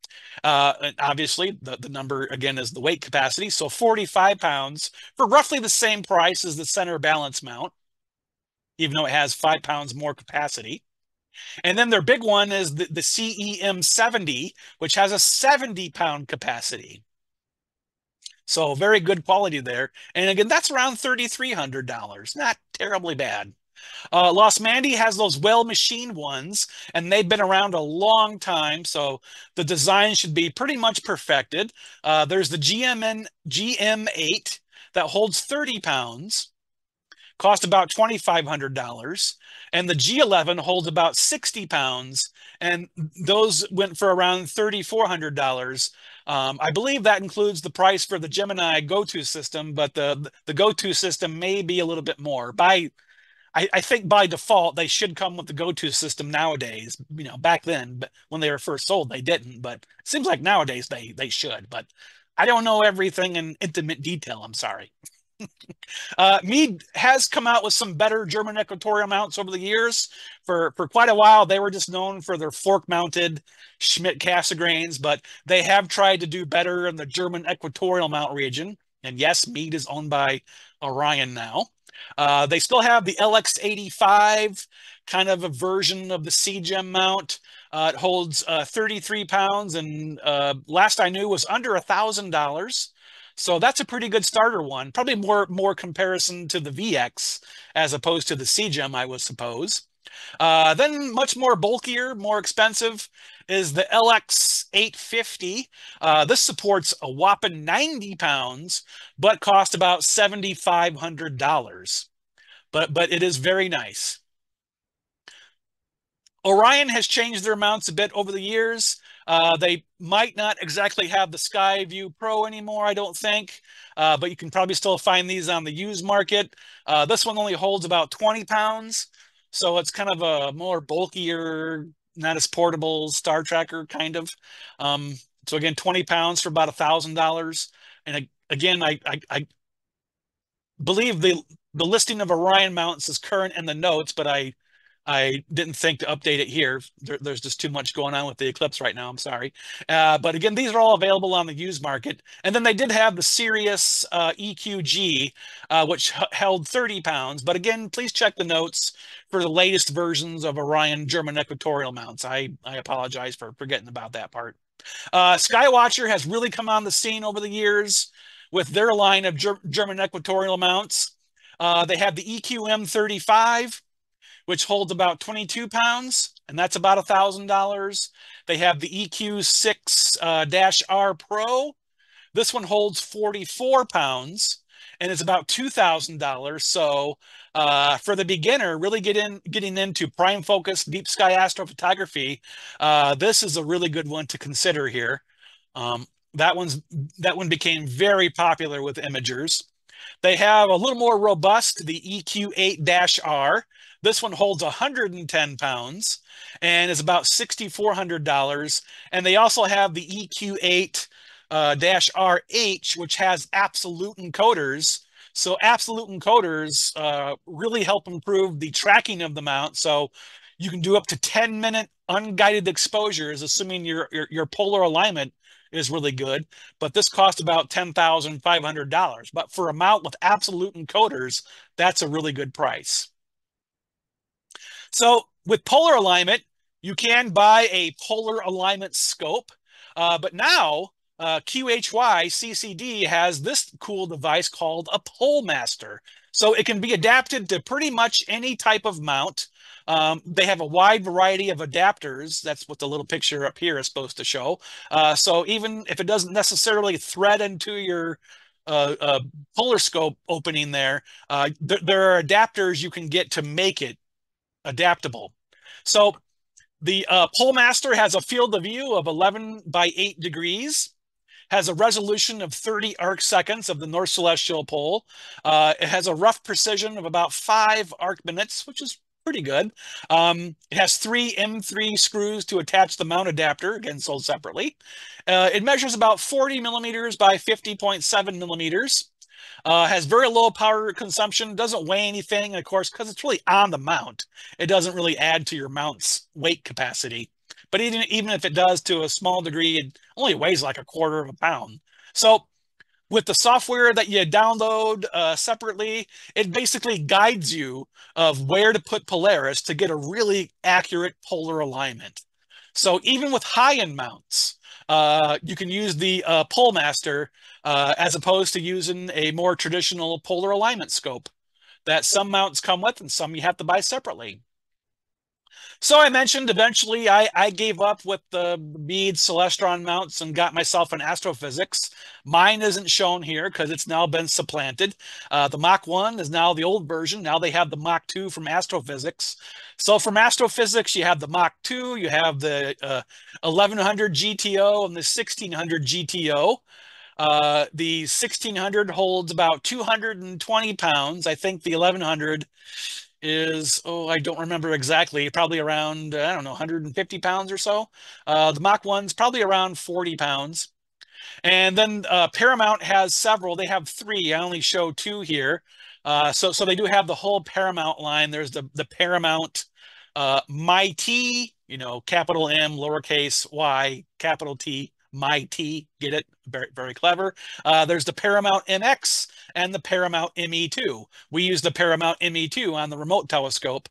Uh, obviously, the, the number, again, is the weight capacity. So 45 pounds for roughly the same price as the center balance mount, even though it has five pounds more capacity. And then their big one is the, the CEM 70, which has a 70 pound capacity. So very good quality there. And again, that's around $3,300. Not terribly bad. Uh, Losmandy has those well machined ones, and they've been around a long time, so the design should be pretty much perfected. Uh, there's the GMN GM8 that holds 30 pounds, cost about $2,500, and the G11 holds about 60 pounds, and those went for around $3,400. Um, I believe that includes the price for the Gemini GoTo system, but the the GoTo system may be a little bit more. By I, I, think by default they should come with the go-to system nowadays. You know, back then, but when they were first sold, they didn't. But it seems like nowadays they they should. But I don't know everything in intimate detail. I'm sorry. uh, Meade has come out with some better German equatorial mounts over the years. For for quite a while, they were just known for their fork-mounted Schmidt Cassegrains, but they have tried to do better in the German equatorial mount region. And yes, Meade is owned by Orion now. Uh, they still have the LX85, kind of a version of the CGEM mount. Uh, it holds uh, 33 pounds, and uh, last I knew was under a thousand dollars. So that's a pretty good starter one. Probably more more comparison to the VX as opposed to the CGEM, I would suppose. Uh, then much more bulkier, more expensive is the LX850. Uh, this supports a whopping 90 pounds, but cost about $7,500. But, but it is very nice. Orion has changed their mounts a bit over the years. Uh, they might not exactly have the Skyview Pro anymore, I don't think, uh, but you can probably still find these on the used market. Uh, this one only holds about 20 pounds, so it's kind of a more bulkier, not as portable Star Tracker kind of. Um, so again, 20 pounds for about a thousand dollars. And again, I, I, I believe the the listing of Orion mounts is current in the notes, but I I didn't think to update it here. There, there's just too much going on with the Eclipse right now. I'm sorry. Uh, but again, these are all available on the used market. And then they did have the Sirius uh, EQG, uh, which held 30 pounds. But again, please check the notes for the latest versions of Orion German equatorial mounts. I, I apologize for forgetting about that part. Uh, Skywatcher has really come on the scene over the years with their line of Ger German equatorial mounts. Uh, they have the EQM 35 which holds about 22 pounds, and that's about a $1,000. They have the EQ6-R uh, Pro. This one holds 44 pounds, and it's about $2,000. So uh, for the beginner, really get in, getting into prime focus, deep sky astrophotography, uh, this is a really good one to consider here. Um, that one's that one became very popular with imagers. They have a little more robust, the EQ8-R. This one holds 110 pounds and is about $6,400. And they also have the EQ8 uh, RH, which has absolute encoders. So absolute encoders uh, really help improve the tracking of the mount. So you can do up to 10 minute unguided exposures, assuming your, your, your polar alignment is really good. But this cost about $10,500. But for a mount with absolute encoders, that's a really good price. So with polar alignment, you can buy a polar alignment scope, uh, but now uh, QHY CCD has this cool device called a PoleMaster. So it can be adapted to pretty much any type of mount. Um, they have a wide variety of adapters. That's what the little picture up here is supposed to show. Uh, so even if it doesn't necessarily thread into your uh, uh, polar scope opening there, uh, th there are adapters you can get to make it adaptable. So the uh, PoleMaster has a field of view of 11 by 8 degrees, has a resolution of 30 arc seconds of the North Celestial Pole. Uh, it has a rough precision of about 5 arc minutes, which is pretty good. Um, it has three M3 screws to attach the mount adapter, again sold separately. Uh, it measures about 40 millimeters by 50.7 millimeters. Uh, has very low power consumption, doesn't weigh anything, and of course, because it's really on the mount, it doesn't really add to your mount's weight capacity. But even even if it does to a small degree, it only weighs like a quarter of a pound. So with the software that you download uh, separately, it basically guides you of where to put Polaris to get a really accurate polar alignment. So even with high-end mounts, uh, you can use the uh, PoleMaster uh, as opposed to using a more traditional polar alignment scope that some mounts come with and some you have to buy separately. So I mentioned eventually I, I gave up with the Meade Celestron mounts and got myself an astrophysics. Mine isn't shown here because it's now been supplanted. Uh, the Mach 1 is now the old version. Now they have the Mach 2 from astrophysics. So from astrophysics, you have the Mach 2, you have the uh, 1100 GTO and the 1600 GTO. Uh, the 1600 holds about 220 pounds. I think the 1100 is, oh, I don't remember exactly, probably around, I don't know, 150 pounds or so. Uh, the Mach 1's probably around 40 pounds. And then uh, Paramount has several. They have three. I only show two here. Uh, so so they do have the whole Paramount line. There's the the Paramount uh, MyT, you know, capital M, lowercase y, capital T, MyT. Get it? Very very clever. Uh, there's the Paramount MX and the Paramount ME2. We use the Paramount ME2 on the remote telescope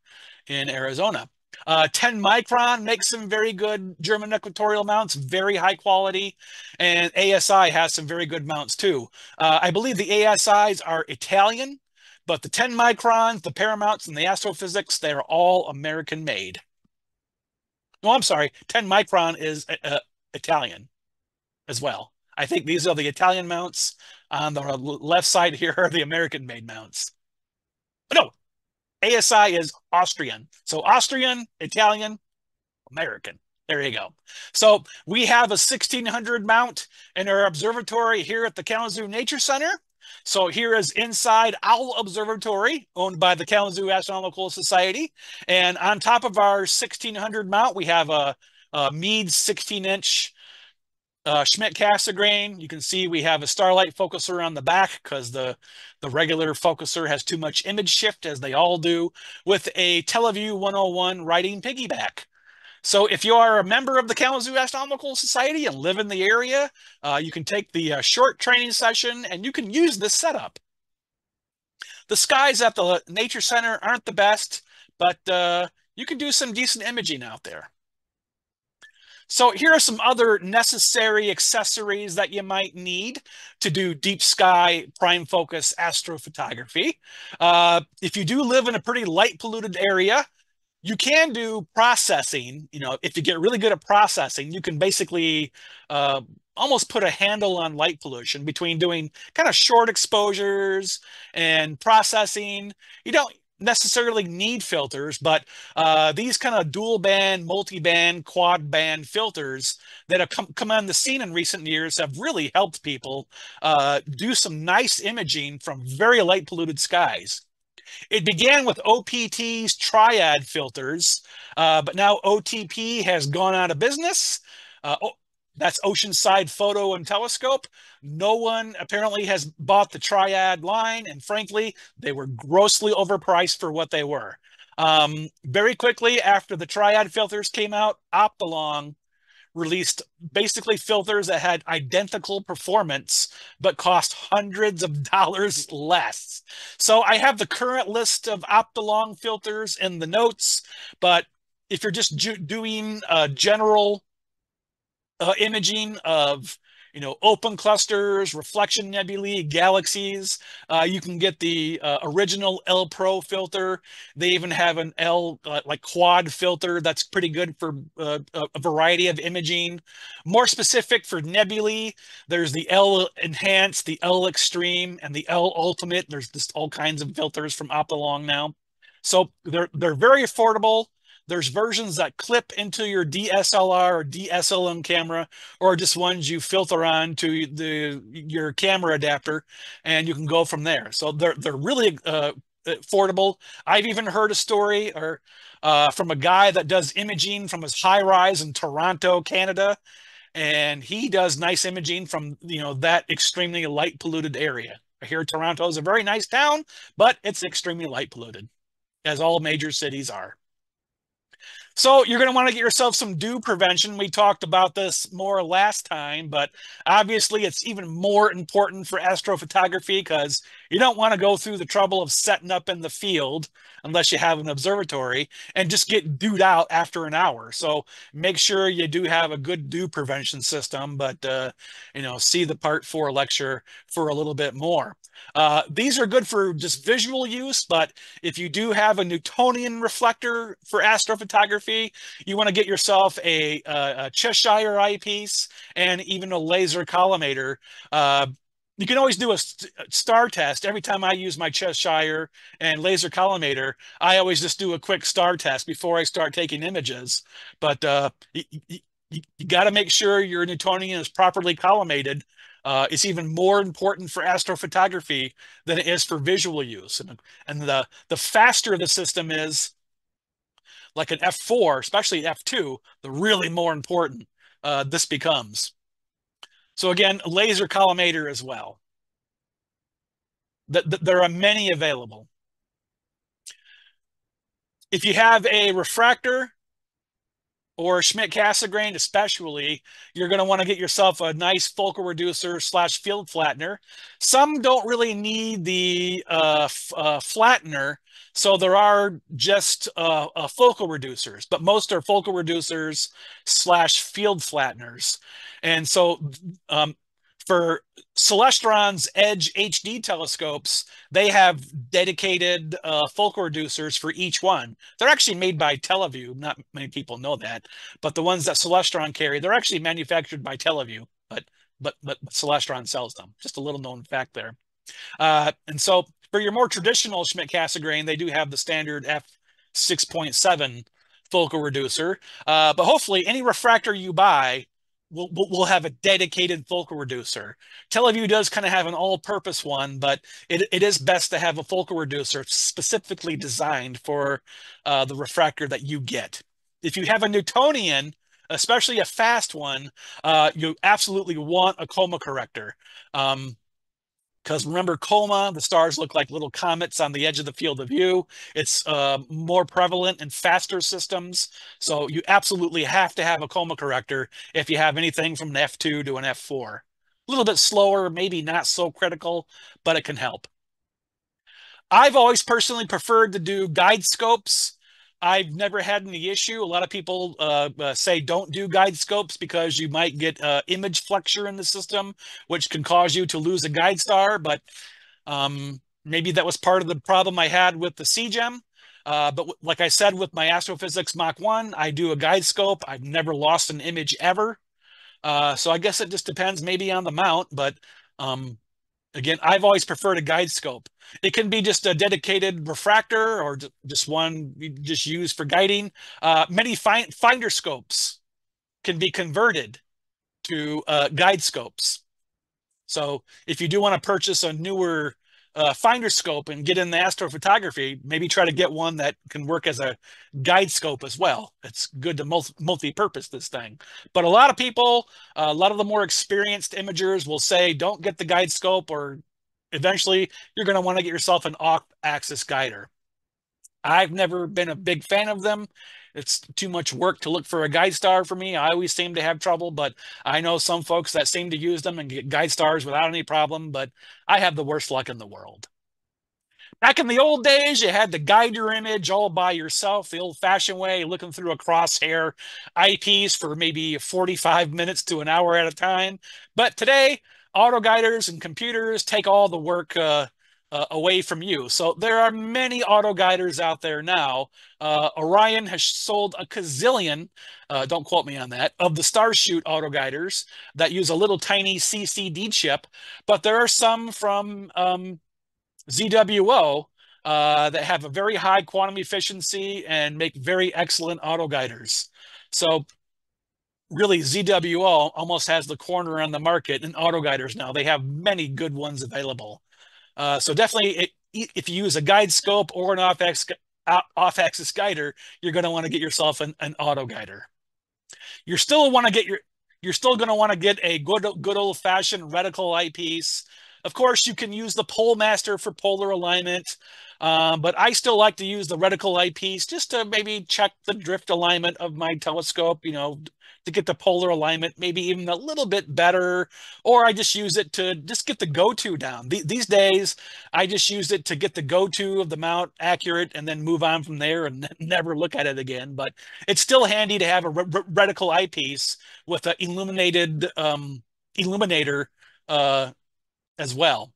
in Arizona. Uh, 10 micron makes some very good German equatorial mounts, very high quality. And ASI has some very good mounts too. Uh, I believe the ASIs are Italian, but the 10 microns, the Paramounts, and the Astrophysics, they are all American made. No, I'm sorry, 10 micron is uh, uh Italian as well. I think these are the Italian mounts. On the left side here are the American made mounts. no, ASI is Austrian. So Austrian, Italian, American. There you go. So we have a 1600 mount in our observatory here at the Kalamazoo Nature Center. So here is inside Owl Observatory, owned by the Kalamazoo Astronomical Society. And on top of our 1600 mount, we have a, a Meade 16-inch uh, Schmidt Cassegrain. You can see we have a starlight focuser on the back because the, the regular focuser has too much image shift, as they all do, with a TeleVue 101 writing piggyback. So if you are a member of the Kalamazoo Astronomical Society and live in the area, uh, you can take the uh, short training session and you can use this setup. The skies at the Nature Center aren't the best, but uh, you can do some decent imaging out there. So here are some other necessary accessories that you might need to do deep sky prime focus astrophotography. Uh, if you do live in a pretty light polluted area, you can do processing. You know, if you get really good at processing, you can basically uh, almost put a handle on light pollution between doing kind of short exposures and processing. You don't necessarily need filters, but uh, these kind of dual band, multi band, quad band filters that have come, come on the scene in recent years have really helped people uh, do some nice imaging from very light polluted skies. It began with OPT's triad filters, uh, but now OTP has gone out of business. Uh, that's Oceanside Photo and Telescope. No one apparently has bought the triad line, and frankly, they were grossly overpriced for what they were. Um, very quickly after the triad filters came out, Optolong released basically filters that had identical performance but cost hundreds of dollars less. So I have the current list of Optolong filters in the notes, but if you're just doing a general uh, imaging of you know, open clusters, reflection nebulae, galaxies. Uh, you can get the uh, original L Pro filter. They even have an L uh, like quad filter that's pretty good for uh, a variety of imaging. More specific for nebulae, there's the L Enhanced, the L Extreme, and the L Ultimate. There's just all kinds of filters from Optolong now. So they're they're very affordable. There's versions that clip into your DSLR or DSLM camera, or just ones you filter on to the your camera adapter, and you can go from there. So they're they're really uh, affordable. I've even heard a story or uh, from a guy that does imaging from his high rise in Toronto, Canada, and he does nice imaging from you know that extremely light polluted area. I hear Toronto is a very nice town, but it's extremely light polluted, as all major cities are. So you're going to want to get yourself some dew prevention. We talked about this more last time, but obviously it's even more important for astrophotography because you don't want to go through the trouble of setting up in the field unless you have an observatory and just get dewed out after an hour. So make sure you do have a good dew prevention system, but uh, you know, see the part four lecture for a little bit more. Uh, these are good for just visual use, but if you do have a Newtonian reflector for astrophotography, you want to get yourself a, a, Cheshire eyepiece and even a laser collimator. Uh, you can always do a star test. Every time I use my Cheshire and laser collimator, I always just do a quick star test before I start taking images. But uh, you, you, you got to make sure your Newtonian is properly collimated uh, it's even more important for astrophotography than it is for visual use. And, and the, the faster the system is, like an F4, especially F2, the really more important uh, this becomes. So again, laser collimator as well. The, the, there are many available. If you have a refractor, or Schmidt Cassegrain especially, you're going to want to get yourself a nice focal reducer slash field flattener. Some don't really need the uh, uh, flattener, so there are just uh, uh, focal reducers, but most are focal reducers slash field flatteners. And so um, for Celestron's Edge HD telescopes, they have dedicated uh, focal reducers for each one. They're actually made by TeleVue. Not many people know that, but the ones that Celestron carry, they're actually manufactured by TeleVue, but but but Celestron sells them. Just a little known fact there. Uh, and so for your more traditional Schmidt Cassegrain, they do have the standard f 6.7 focal reducer. Uh, but hopefully, any refractor you buy we'll, we'll have a dedicated focal reducer. TeleVue does kind of have an all-purpose one, but it, it is best to have a focal reducer specifically designed for uh, the refractor that you get. If you have a Newtonian, especially a fast one, uh, you absolutely want a coma corrector. Um, because remember coma the stars look like little comets on the edge of the field of view. It's uh, more prevalent in faster systems. So you absolutely have to have a coma corrector if you have anything from an f2 to an f4 a little bit slower maybe not so critical but it can help. I've always personally preferred to do guide scopes I've never had any issue. A lot of people uh, uh, say don't do guide scopes because you might get uh, image flexure in the system, which can cause you to lose a guide star. But um, maybe that was part of the problem I had with the CGEM. Uh, but like I said, with my Astrophysics Mach 1, I do a guide scope. I've never lost an image ever. Uh, so I guess it just depends maybe on the mount, but um, Again, I've always preferred a guide scope. It can be just a dedicated refractor or just one you just use for guiding. Uh, many find, finder scopes can be converted to uh, guide scopes. So if you do want to purchase a newer uh, finder scope and get in the astrophotography, maybe try to get one that can work as a guide scope as well. It's good to multi-purpose this thing. But a lot of people, uh, a lot of the more experienced imagers will say, don't get the guide scope or eventually you're going to want to get yourself an off-axis guider. I've never been a big fan of them. It's too much work to look for a guide star for me. I always seem to have trouble, but I know some folks that seem to use them and get guide stars without any problem, but I have the worst luck in the world. Back in the old days, you had to guide your image all by yourself, the old fashioned way, looking through a crosshair eyepiece for maybe 45 minutes to an hour at a time. But today, auto guiders and computers take all the work uh, uh, away from you. So there are many auto guiders out there now. Uh, Orion has sold a gazillion, uh, don't quote me on that, of the Starshoot auto guiders that use a little tiny CCD chip. But there are some from um, ZWO uh, that have a very high quantum efficiency and make very excellent auto guiders. So really ZWO almost has the corner on the market in auto guiders now. They have many good ones available. Uh, so definitely, it, if you use a guide scope or an off-axis off guider, you're going to want to get yourself an, an auto guider. You're still want to get your you're still going to want to get a good good old fashioned reticle eyepiece. Of course, you can use the PoleMaster for polar alignment, um, but I still like to use the reticle eyepiece just to maybe check the drift alignment of my telescope. You know, to get the polar alignment maybe even a little bit better, or I just use it to just get the go-to down. these days, I just use it to get the go-to of the mount accurate and then move on from there and never look at it again. But it's still handy to have a reticle eyepiece with an illuminated um, illuminator uh, as well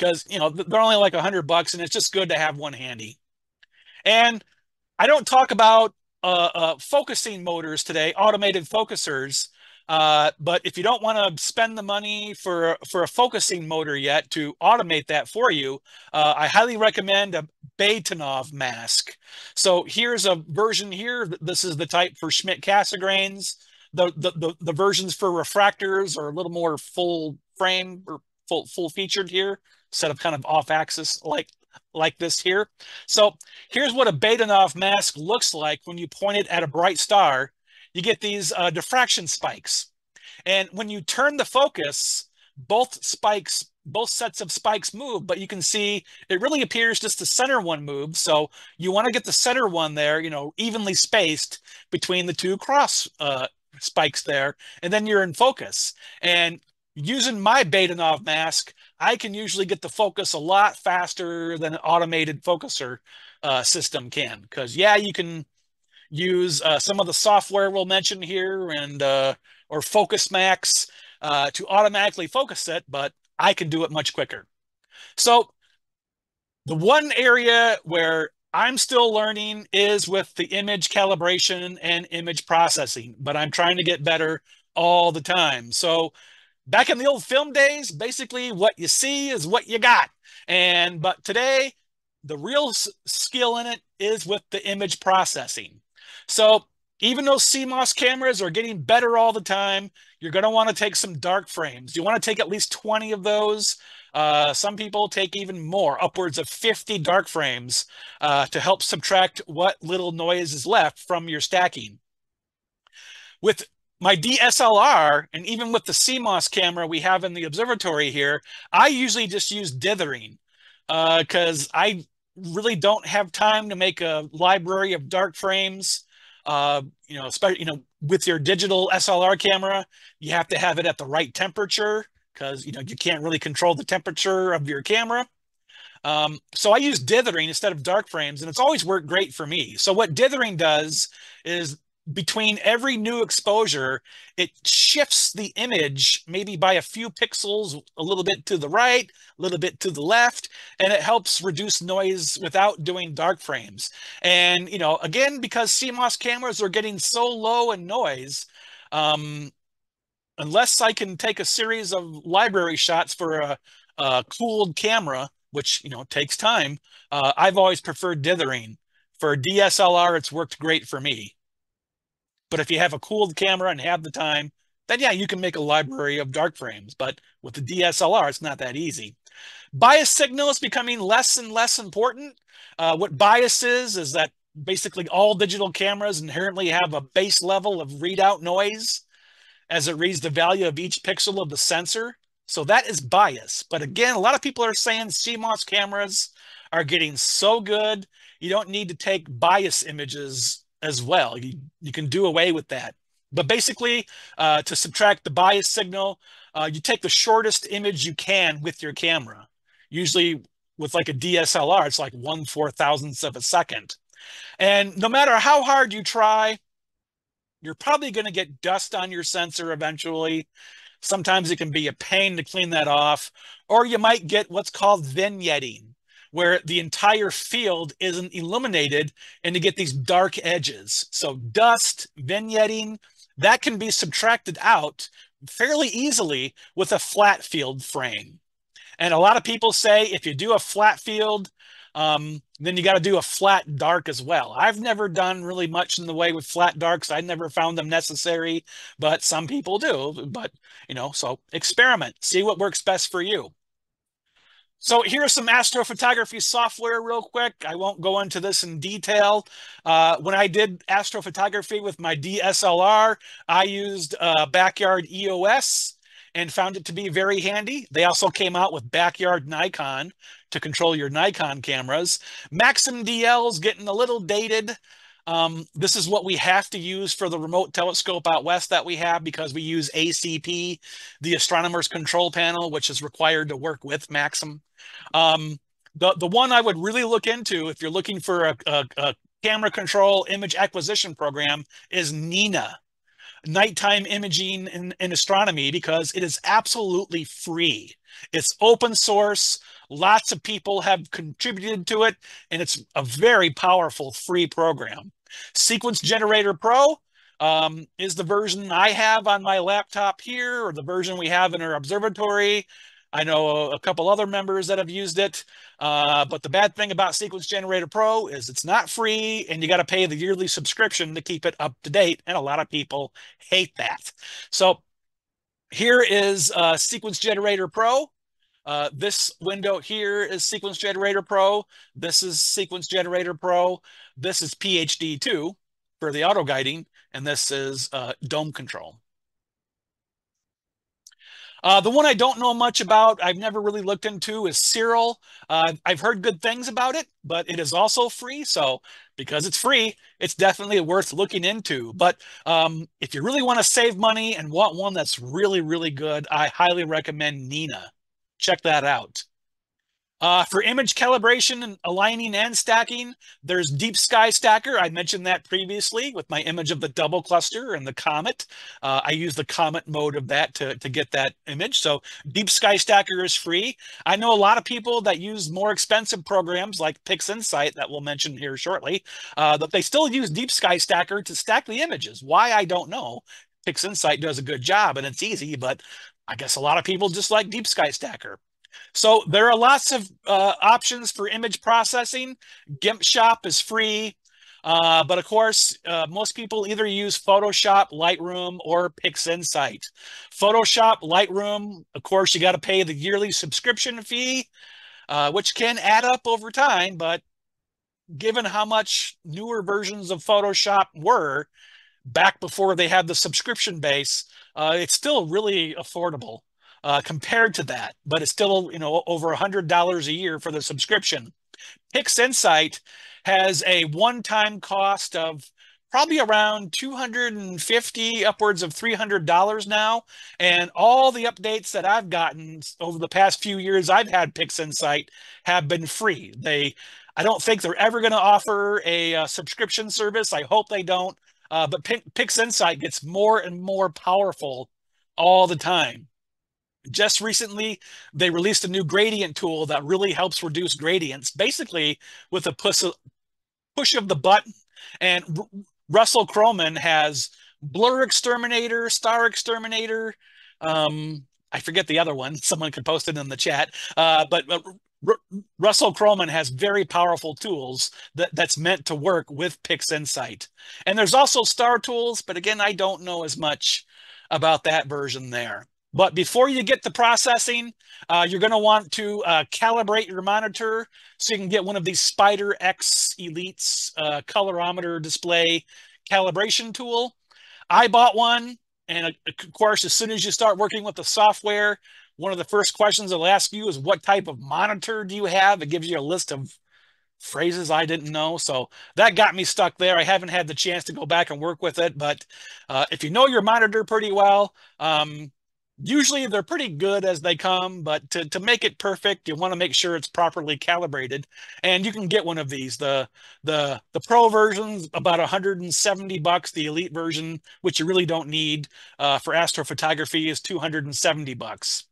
because you know they're only like a hundred bucks and it's just good to have one handy and i don't talk about uh, uh, focusing motors today, automated focusers. Uh, but if you don't want to spend the money for for a focusing motor yet to automate that for you, uh, I highly recommend a Bahtinov mask. So here's a version here. This is the type for Schmidt Cassegrains. The, the, the, the versions for refractors are a little more full frame or full, full featured here, instead of kind of off axis like like this here. So here's what a Bahtinov mask looks like when you point it at a bright star. You get these uh, diffraction spikes. And when you turn the focus, both spikes, both sets of spikes move, but you can see it really appears just the center one moves. So you want to get the center one there, you know, evenly spaced between the two cross uh, spikes there, and then you're in focus. And using my Bahtinov mask, I can usually get the focus a lot faster than an automated focuser uh, system can. Because yeah, you can use uh, some of the software we'll mention here and uh, or Focus Max uh, to automatically focus it, but I can do it much quicker. So the one area where I'm still learning is with the image calibration and image processing, but I'm trying to get better all the time. So back in the old film days, basically what you see is what you got. And but today, the real skill in it is with the image processing. So even though CMOS cameras are getting better all the time, you're going to want to take some dark frames. You want to take at least 20 of those. Uh, some people take even more, upwards of 50 dark frames uh, to help subtract what little noise is left from your stacking. With my DSLR, and even with the CMOS camera we have in the observatory here, I usually just use dithering because uh, I really don't have time to make a library of dark frames. Uh, you know, especially you know, with your digital SLR camera, you have to have it at the right temperature because you know you can't really control the temperature of your camera. Um, so I use dithering instead of dark frames, and it's always worked great for me. So what dithering does is between every new exposure, it shifts the image maybe by a few pixels, a little bit to the right, a little bit to the left, and it helps reduce noise without doing dark frames. And, you know, again, because CMOS cameras are getting so low in noise, um, unless I can take a series of library shots for a, a cooled camera, which, you know, takes time, uh, I've always preferred dithering. For DSLR, it's worked great for me. But if you have a cooled camera and have the time, then yeah, you can make a library of dark frames. But with the DSLR, it's not that easy. Bias signal is becoming less and less important. Uh, what bias is, is that basically all digital cameras inherently have a base level of readout noise as it reads the value of each pixel of the sensor. So that is bias. But again, a lot of people are saying CMOS cameras are getting so good, you don't need to take bias images as well. You, you can do away with that. But basically, uh, to subtract the bias signal, uh, you take the shortest image you can with your camera. Usually with like a DSLR, it's like one four thousandths of a second. And no matter how hard you try, you're probably going to get dust on your sensor eventually. Sometimes it can be a pain to clean that off, or you might get what's called vignetting, where the entire field isn't illuminated and you get these dark edges. So dust, vignetting, that can be subtracted out fairly easily with a flat field frame. And a lot of people say if you do a flat field, um, then you got to do a flat dark as well. I've never done really much in the way with flat darks. I never found them necessary, but some people do. But, you know, so experiment, see what works best for you. So here's some astrophotography software real quick. I won't go into this in detail. Uh, when I did astrophotography with my DSLR, I used uh, Backyard EOS and found it to be very handy. They also came out with Backyard Nikon to control your Nikon cameras. Maxim DL is getting a little dated. Um, this is what we have to use for the remote telescope out west that we have because we use ACP, the astronomer's control panel, which is required to work with Maxim. Um, the, the one I would really look into if you're looking for a, a, a camera control image acquisition program is NINA, Nighttime Imaging in, in Astronomy, because it is absolutely free. It's open source. Lots of people have contributed to it, and it's a very powerful free program. Sequence Generator Pro um, is the version I have on my laptop here, or the version we have in our observatory. I know a couple other members that have used it. Uh, but the bad thing about Sequence Generator Pro is it's not free and you got to pay the yearly subscription to keep it up to date. And a lot of people hate that. So here is uh, Sequence Generator Pro. Uh, this window here is Sequence Generator Pro. This is Sequence Generator Pro. This is PHD 2 for the auto guiding. And this is uh, dome control. Uh, the one I don't know much about, I've never really looked into, is Cyril. Uh, I've heard good things about it, but it is also free. So because it's free, it's definitely worth looking into. But um, if you really want to save money and want one that's really, really good, I highly recommend Nina. Check that out. Uh, for image calibration and aligning and stacking, there's Deep Sky Stacker. I mentioned that previously with my image of the double cluster and the comet. Uh, I use the comet mode of that to, to get that image. So Deep Sky Stacker is free. I know a lot of people that use more expensive programs like PixInsight that we'll mention here shortly, uh, that they still use Deep Sky Stacker to stack the images. Why, I don't know. PixInsight does a good job and it's easy, but I guess a lot of people just like Deep Sky Stacker. So there are lots of uh, options for image processing. GIMP Shop is free. Uh, but of course, uh, most people either use Photoshop, Lightroom, or PixInsight. Photoshop, Lightroom, of course, you got to pay the yearly subscription fee, uh, which can add up over time. But given how much newer versions of Photoshop were back before they had the subscription base, uh, it's still really affordable uh, compared to that, but it's still, you know, over a hundred dollars a year for the subscription. PixInsight has a one-time cost of probably around 250 upwards of $300 now. And all the updates that i've gotten over the past few years i've had PixInsight have been free. They i don't think they're ever going to offer a, a, uh, subscription service. I hope they don't. Uh, but PixInsight gets more and more powerful all the time just recently they released a new gradient tool that really helps reduce gradients basically with a push, push of the button. And R russell croman has BlurXTerminator star exterminator um, i forget the other one someone could post it in the chat uh, but R russell croman has very powerful tools that, that's meant to work with PixInsight and there's also StarTools but again i don't know as much about that version there but before you get to processing, uh, you're going to want to uh, calibrate your monitor so you can get one of these SpyderX Elites uh, colorimeter display calibration tool. I bought one, and uh, of course, as soon as you start working with the software, one of the first questions they'll ask you is what type of monitor do you have? It gives you a list of phrases I didn't know. So that got me stuck there. I haven't had the chance to go back and work with it, but uh, if you know your monitor pretty well, um, usually they're pretty good as they come, but to, to make it perfect, you want to make sure it's properly calibrated. And you can get one of these. The the the pro version's about 170 bucks. The elite version, which you really don't need uh, for astrophotography, is 270 bucks.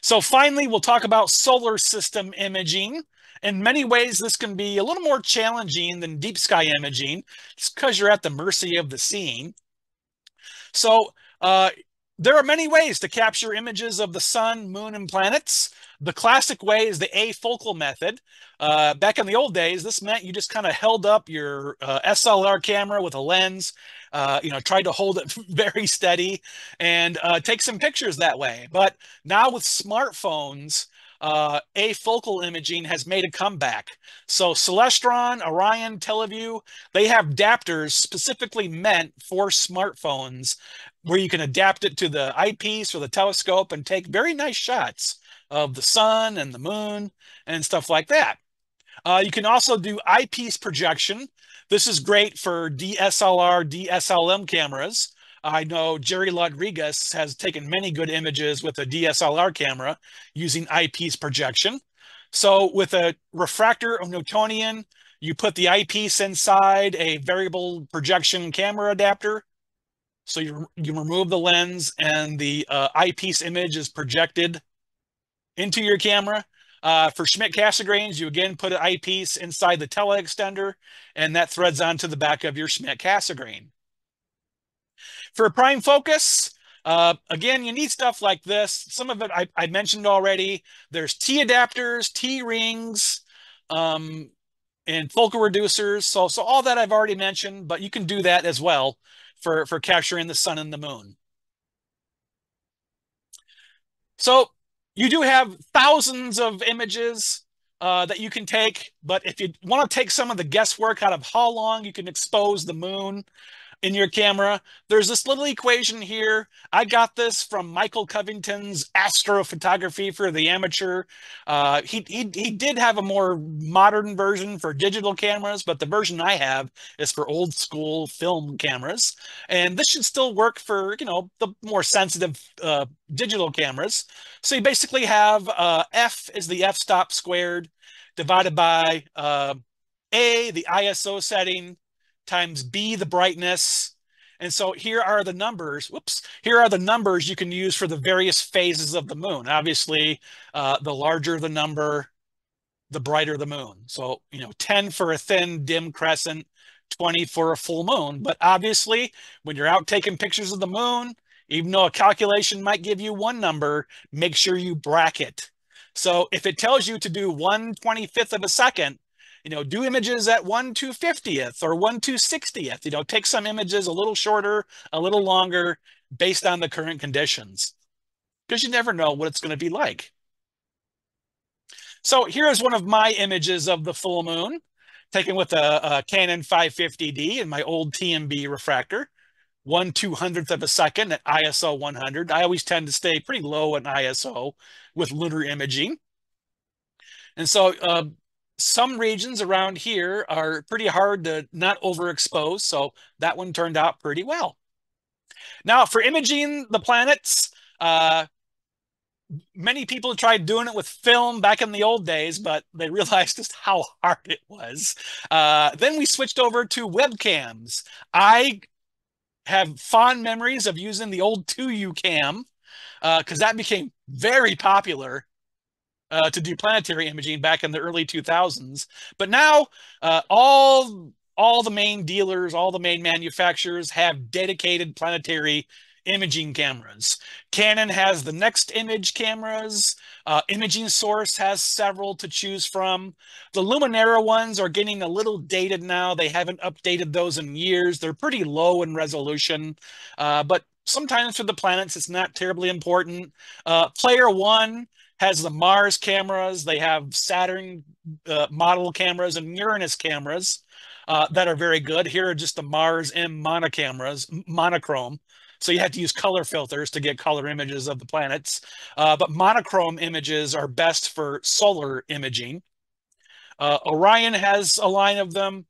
So finally, we'll talk about solar system imaging. In many ways, this can be a little more challenging than deep sky imaging, just because you're at the mercy of the scene. So uh, there are many ways to capture images of the sun, moon, and planets. The classic way is the afocal method. Uh, back in the old days, this meant you just kind of held up your uh, SLR camera with a lens, uh, you know, tried to hold it very steady and uh, take some pictures that way. But now with smartphones, uh, afocal imaging has made a comeback. So Celestron, Orion, TeleVue, they have adapters specifically meant for smartphones where you can adapt it to the eyepiece or the telescope and take very nice shots of the sun and the moon and stuff like that. Uh, you can also do eyepiece projection. This is great for DSLR, DSLM cameras. I know Jerry Lodriguss has taken many good images with a DSLR camera using eyepiece projection. So with a refractor or Newtonian, you put the eyepiece inside a variable projection camera adapter so you, you remove the lens and the uh, eyepiece image is projected into your camera. Uh, for Schmidt Cassegrains, you again put an eyepiece inside the tele extender and that threads onto the back of your Schmidt Cassegrain. For prime focus, uh, again, you need stuff like this. Some of it I, I mentioned already. There's T adapters, T rings, um, and focal reducers. So, so all that I've already mentioned, but you can do that as well for, for capturing the sun and the moon. So you do have thousands of images uh, that you can take, but if you want to take some of the guesswork out of how long you can expose the moon, in your camera. There's this little equation here. I got this from Michael Covington's Astrophotography for the Amateur. Uh, he, he, he did have a more modern version for digital cameras, but the version I have is for old school film cameras. And this should still work for, you know, the more sensitive uh, digital cameras. So you basically have uh, F is the f-stop squared divided by uh, A, the ISO setting, times B, the brightness. And so here are the numbers. Whoops. Here are the numbers you can use for the various phases of the moon. Obviously, uh, the larger the number, the brighter the moon. So, you know, 10 for a thin, dim crescent, 20 for a full moon. But obviously, when you're out taking pictures of the moon, even though a calculation might give you one number, make sure you bracket. So if it tells you to do 1 25th of a second, you know, do images at 1 250th or 1 260th. You know, take some images a little shorter, a little longer based on the current conditions because you never know what it's going to be like. So here's one of my images of the full moon taken with a, a Canon 550D and my old TMB refractor. One two hundredth of a second at ISO 100. I always tend to stay pretty low in ISO with lunar imaging. And so uh, some regions around here are pretty hard to not overexpose, so that one turned out pretty well. Now, for imaging the planets, uh, many people tried doing it with film back in the old days, but they realized just how hard it was. Uh, then we switched over to webcams. I have fond memories of using the old ToUcam because uh, that became very popular uh, to do planetary imaging back in the early 2000s. But now uh, all all the main dealers, all the main manufacturers have dedicated planetary imaging cameras. Canon has the NexImage cameras. Uh, Imaging Source has several to choose from. The Lumenera ones are getting a little dated now. They haven't updated those in years. They're pretty low in resolution, uh, but sometimes for the planets, it's not terribly important. Uh, Player One has the Mars cameras. They have Saturn uh, model cameras and Uranus cameras uh, that are very good. Here are just the Mars M mono cameras, monochrome. So you have to use color filters to get color images of the planets. Uh, but monochrome images are best for solar imaging. Uh, Orion has a line of them.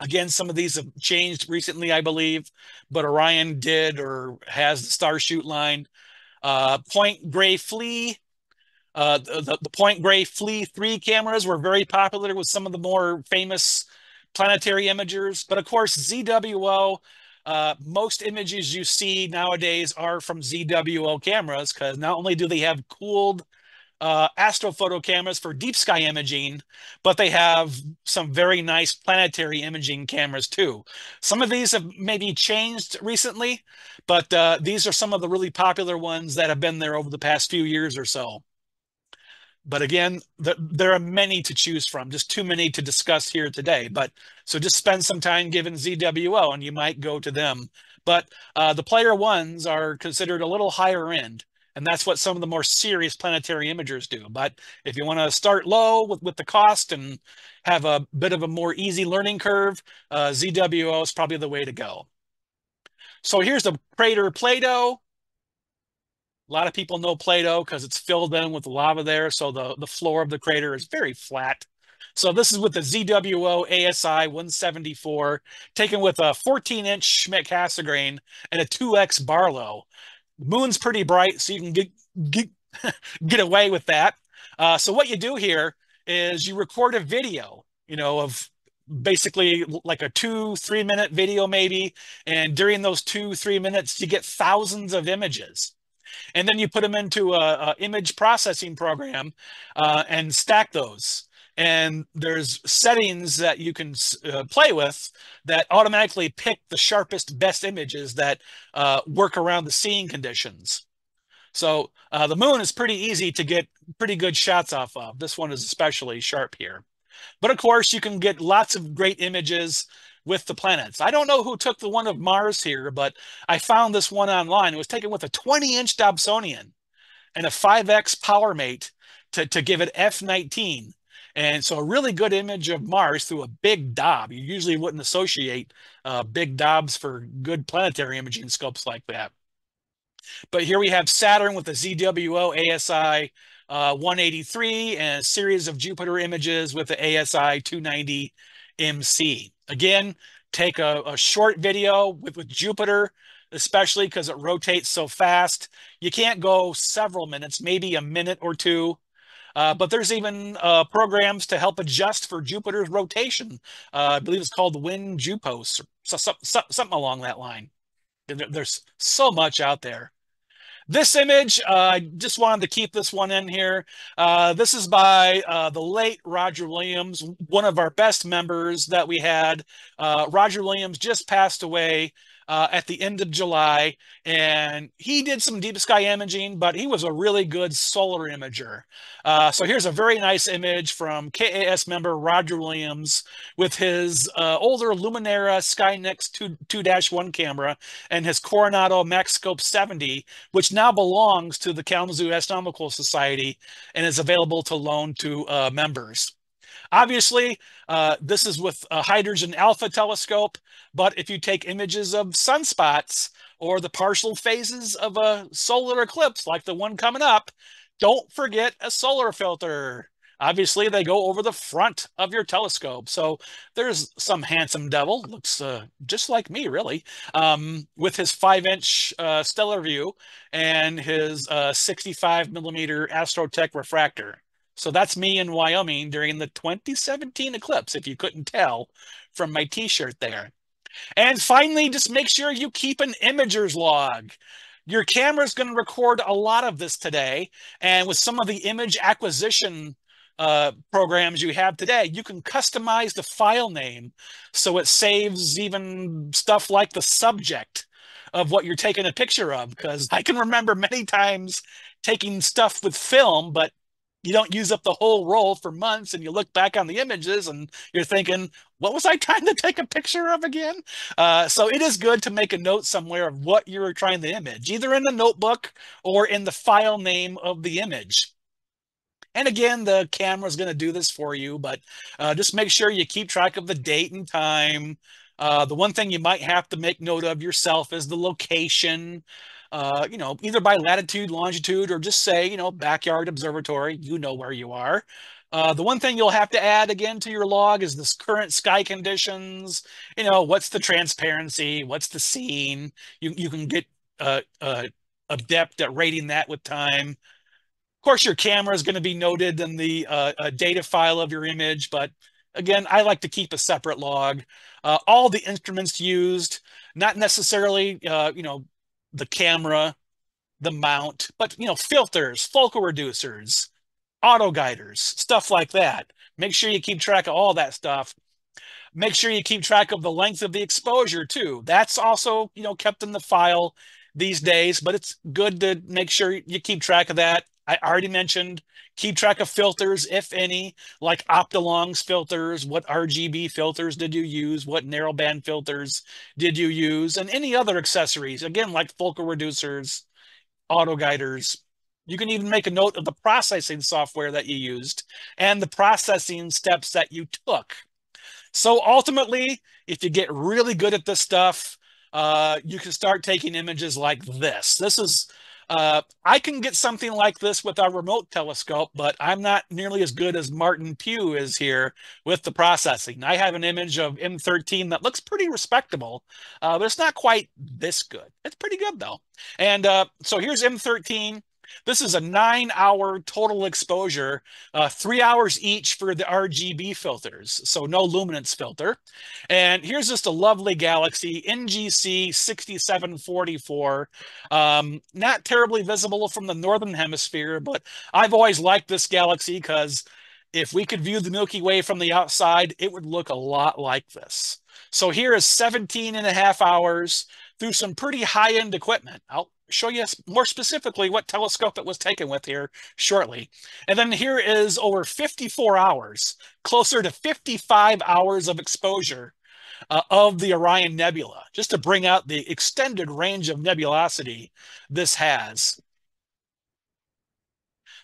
Again, some of these have changed recently, I believe, but Orion did or has the Starshoot line. Uh, Point Grey Flea uh, the, the Point Grey Flea 3 cameras were very popular with some of the more famous planetary imagers. But of course, ZWO, uh, most images you see nowadays are from ZWO cameras because not only do they have cooled uh, astrophoto cameras for deep sky imaging, but they have some very nice planetary imaging cameras too. Some of these have maybe changed recently, but uh, these are some of the really popular ones that have been there over the past few years or so. But again, the, there are many to choose from, just too many to discuss here today. But so just spend some time given ZWO and you might go to them. But uh, the player ones are considered a little higher end. And that's what some of the more serious planetary imagers do. But if you want to start low with, with the cost and have a bit of a more easy learning curve, uh, ZWO is probably the way to go. So here's the crater Plato. A lot of people know Plato because it's filled in with lava there. So the, the floor of the crater is very flat. So this is with the ZWO ASI 174, taken with a 14-inch Schmidt Cassegrain and a 2X Barlow. The moon's pretty bright, so you can get get, get away with that. Uh, so what you do here is you record a video, you know, of basically like a two, three minute video maybe. And during those two, three minutes, you get thousands of images and then you put them into a, a image processing program uh, and stack those. And there's settings that you can uh, play with that automatically pick the sharpest best images that uh, work around the seeing conditions. So uh, the moon is pretty easy to get pretty good shots off of. This one is especially sharp here. But of course you can get lots of great images with the planets. I don't know who took the one of Mars here, but I found this one online. It was taken with a 20 inch Dobsonian and a 5X Powermate to, to give it F19. And so a really good image of Mars through a big Dob. You usually wouldn't associate uh, big Dobs for good planetary imaging scopes like that. But here we have Saturn with the ZWO ASI uh, 183 and a series of Jupiter images with the ASI 290 MC. Again, take a, a short video with, with Jupiter, especially because it rotates so fast. You can't go several minutes, maybe a minute or two. Uh, but there's even uh, programs to help adjust for Jupiter's rotation. Uh, I believe it's called WinJupos, or so, so, so, something along that line. There's so much out there. This image, uh, I just wanted to keep this one in here. Uh, this is by uh, the late Roger Williams, one of our best members that we had. Uh, Roger Williams just passed away uh, at the end of July, and he did some deep sky imaging, but he was a really good solar imager. Uh, so here's a very nice image from KAS member Roger Williams with his uh, older Lumenera SKYnyx 2-1 camera and his Coronado MaxScope 70, which now belongs to the Kalamazoo Astronomical Society and is available to loan to uh, members. Obviously, uh, this is with a hydrogen alpha telescope, but if you take images of sunspots or the partial phases of a solar eclipse like the one coming up, don't forget a solar filter. Obviously, they go over the front of your telescope. So there's some handsome devil, looks uh, just like me, really, um, with his five inch uh, Stellarvue and his uh, 65 millimeter Astrotech refractor. So that's me in Wyoming during the 2017 eclipse, if you couldn't tell from my t-shirt there. And finally, just make sure you keep an imager's log. Your camera is going to record a lot of this today. And with some of the image acquisition uh, programs you have today, you can customize the file name so it saves even stuff like the subject of what you're taking a picture of. Because I can remember many times taking stuff with film, but you don't use up the whole roll for months and you look back on the images and you're thinking what was i trying to take a picture of again? Uh, so it is good to make a note somewhere of what you were trying to image either in the notebook or in the file name of the image. And again the camera is going to do this for you but uh, just make sure you keep track of the date and time. Uh, the one thing you might have to make note of yourself is the location uh, you know, either by latitude, longitude, or just say, you know, backyard observatory, you know where you are. Uh, the one thing you'll have to add again to your log is this current sky conditions. You know, what's the transparency? What's the scene? You, you can get uh, uh, adept at rating that with time. Of course, your camera is going to be noted in the uh, data file of your image, but again, I like to keep a separate log. Uh, all the instruments used, not necessarily, uh, you know, the camera, the mount, but you know, filters, focal reducers, auto guiders, stuff like that. Make sure you keep track of all that stuff. Make sure you keep track of the length of the exposure too. That's also, you know, kept in the file these days, but it's good to make sure you keep track of that. I already mentioned keep track of filters, if any, like Optolong's filters. What RGB filters did you use? What narrowband filters did you use? And any other accessories, again, like focal reducers, auto guiders. You can even make a note of the processing software that you used and the processing steps that you took. So ultimately, if you get really good at this stuff, uh, you can start taking images like this. This is uh, I can get something like this with our remote telescope, but I'm not nearly as good as Martin Pugh is here with the processing. I have an image of M13 that looks pretty respectable, uh, but it's not quite this good. It's pretty good though. And uh, so here's M13. This is a nine hour total exposure, uh, three hours each for the RGB filters, so no luminance filter. And here's just a lovely galaxy, NGC 6744. Um, not terribly visible from the northern hemisphere, but I've always liked this galaxy because if we could view the Milky Way from the outside, it would look a lot like this. So here is 17 and a half hours through some pretty high-end equipment. I'll show you more specifically what telescope it was taken with here shortly. And then here is over 54 hours, closer to 55 hours of exposure uh, of the Orion Nebula, just to bring out the extended range of nebulosity this has.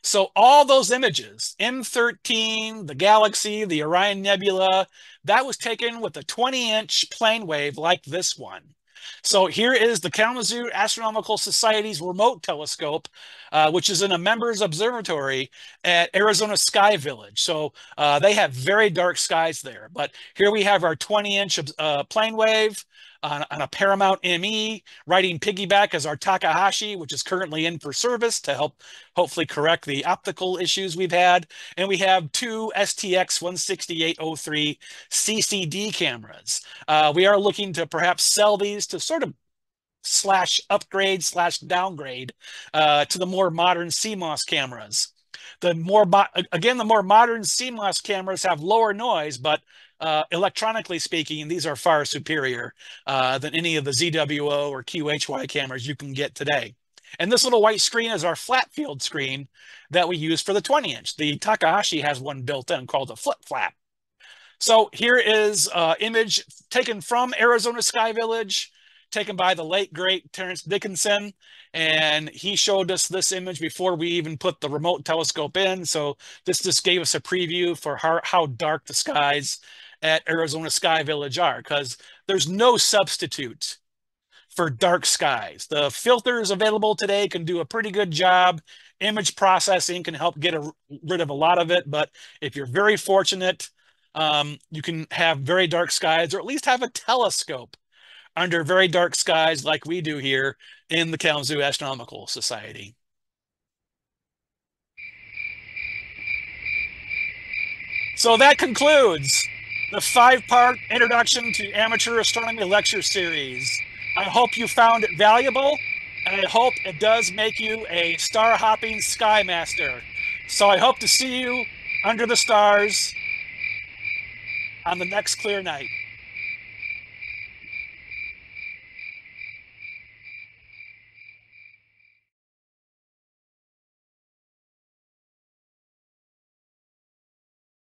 So all those images, M13, the galaxy, the Orion Nebula, that was taken with a 20 inch PlaneWave like this one. So here is the Kalamazoo Astronomical Society's remote telescope, uh, which is in a members observatory at Arizona Sky Village. So uh, they have very dark skies there. But here we have our 20 inch uh, PlaneWave on, on, a Paramount ME, riding piggyback as our Takahashi, which is currently in for service to help hopefully correct the optical issues we've had. And we have two STX 16803 CCD cameras. Uh, we are looking to perhaps sell these to sort of slash upgrade slash downgrade uh, to the more modern CMOS cameras. The more again, the more modern CMOS cameras have lower noise, but uh, electronically speaking, these are far superior uh, than any of the ZWO or QHY cameras you can get today. And this little white screen is our flat field screen that we use for the 20 inch. The Takahashi has one built in called a flip flap. So here is uh, image taken from Arizona Sky Village, taken by the late great Terence Dickinson. And he showed us this image before we even put the remote telescope in. So this just gave us a preview for how, how dark the skies at Arizona Sky Village are because there's no substitute for dark skies. The filters available today can do a pretty good job. Image processing can help get a, rid of a lot of it. But if you're very fortunate, um, you can have very dark skies or at least have a telescope under very dark skies like we do here in the Kalamazoo Astronomical Society. So that concludes the five-part introduction to amateur astronomy lecture series. I hope you found it valuable, and I hope it does make you a star-hopping sky master. So I hope to see you under the stars on the next clear night.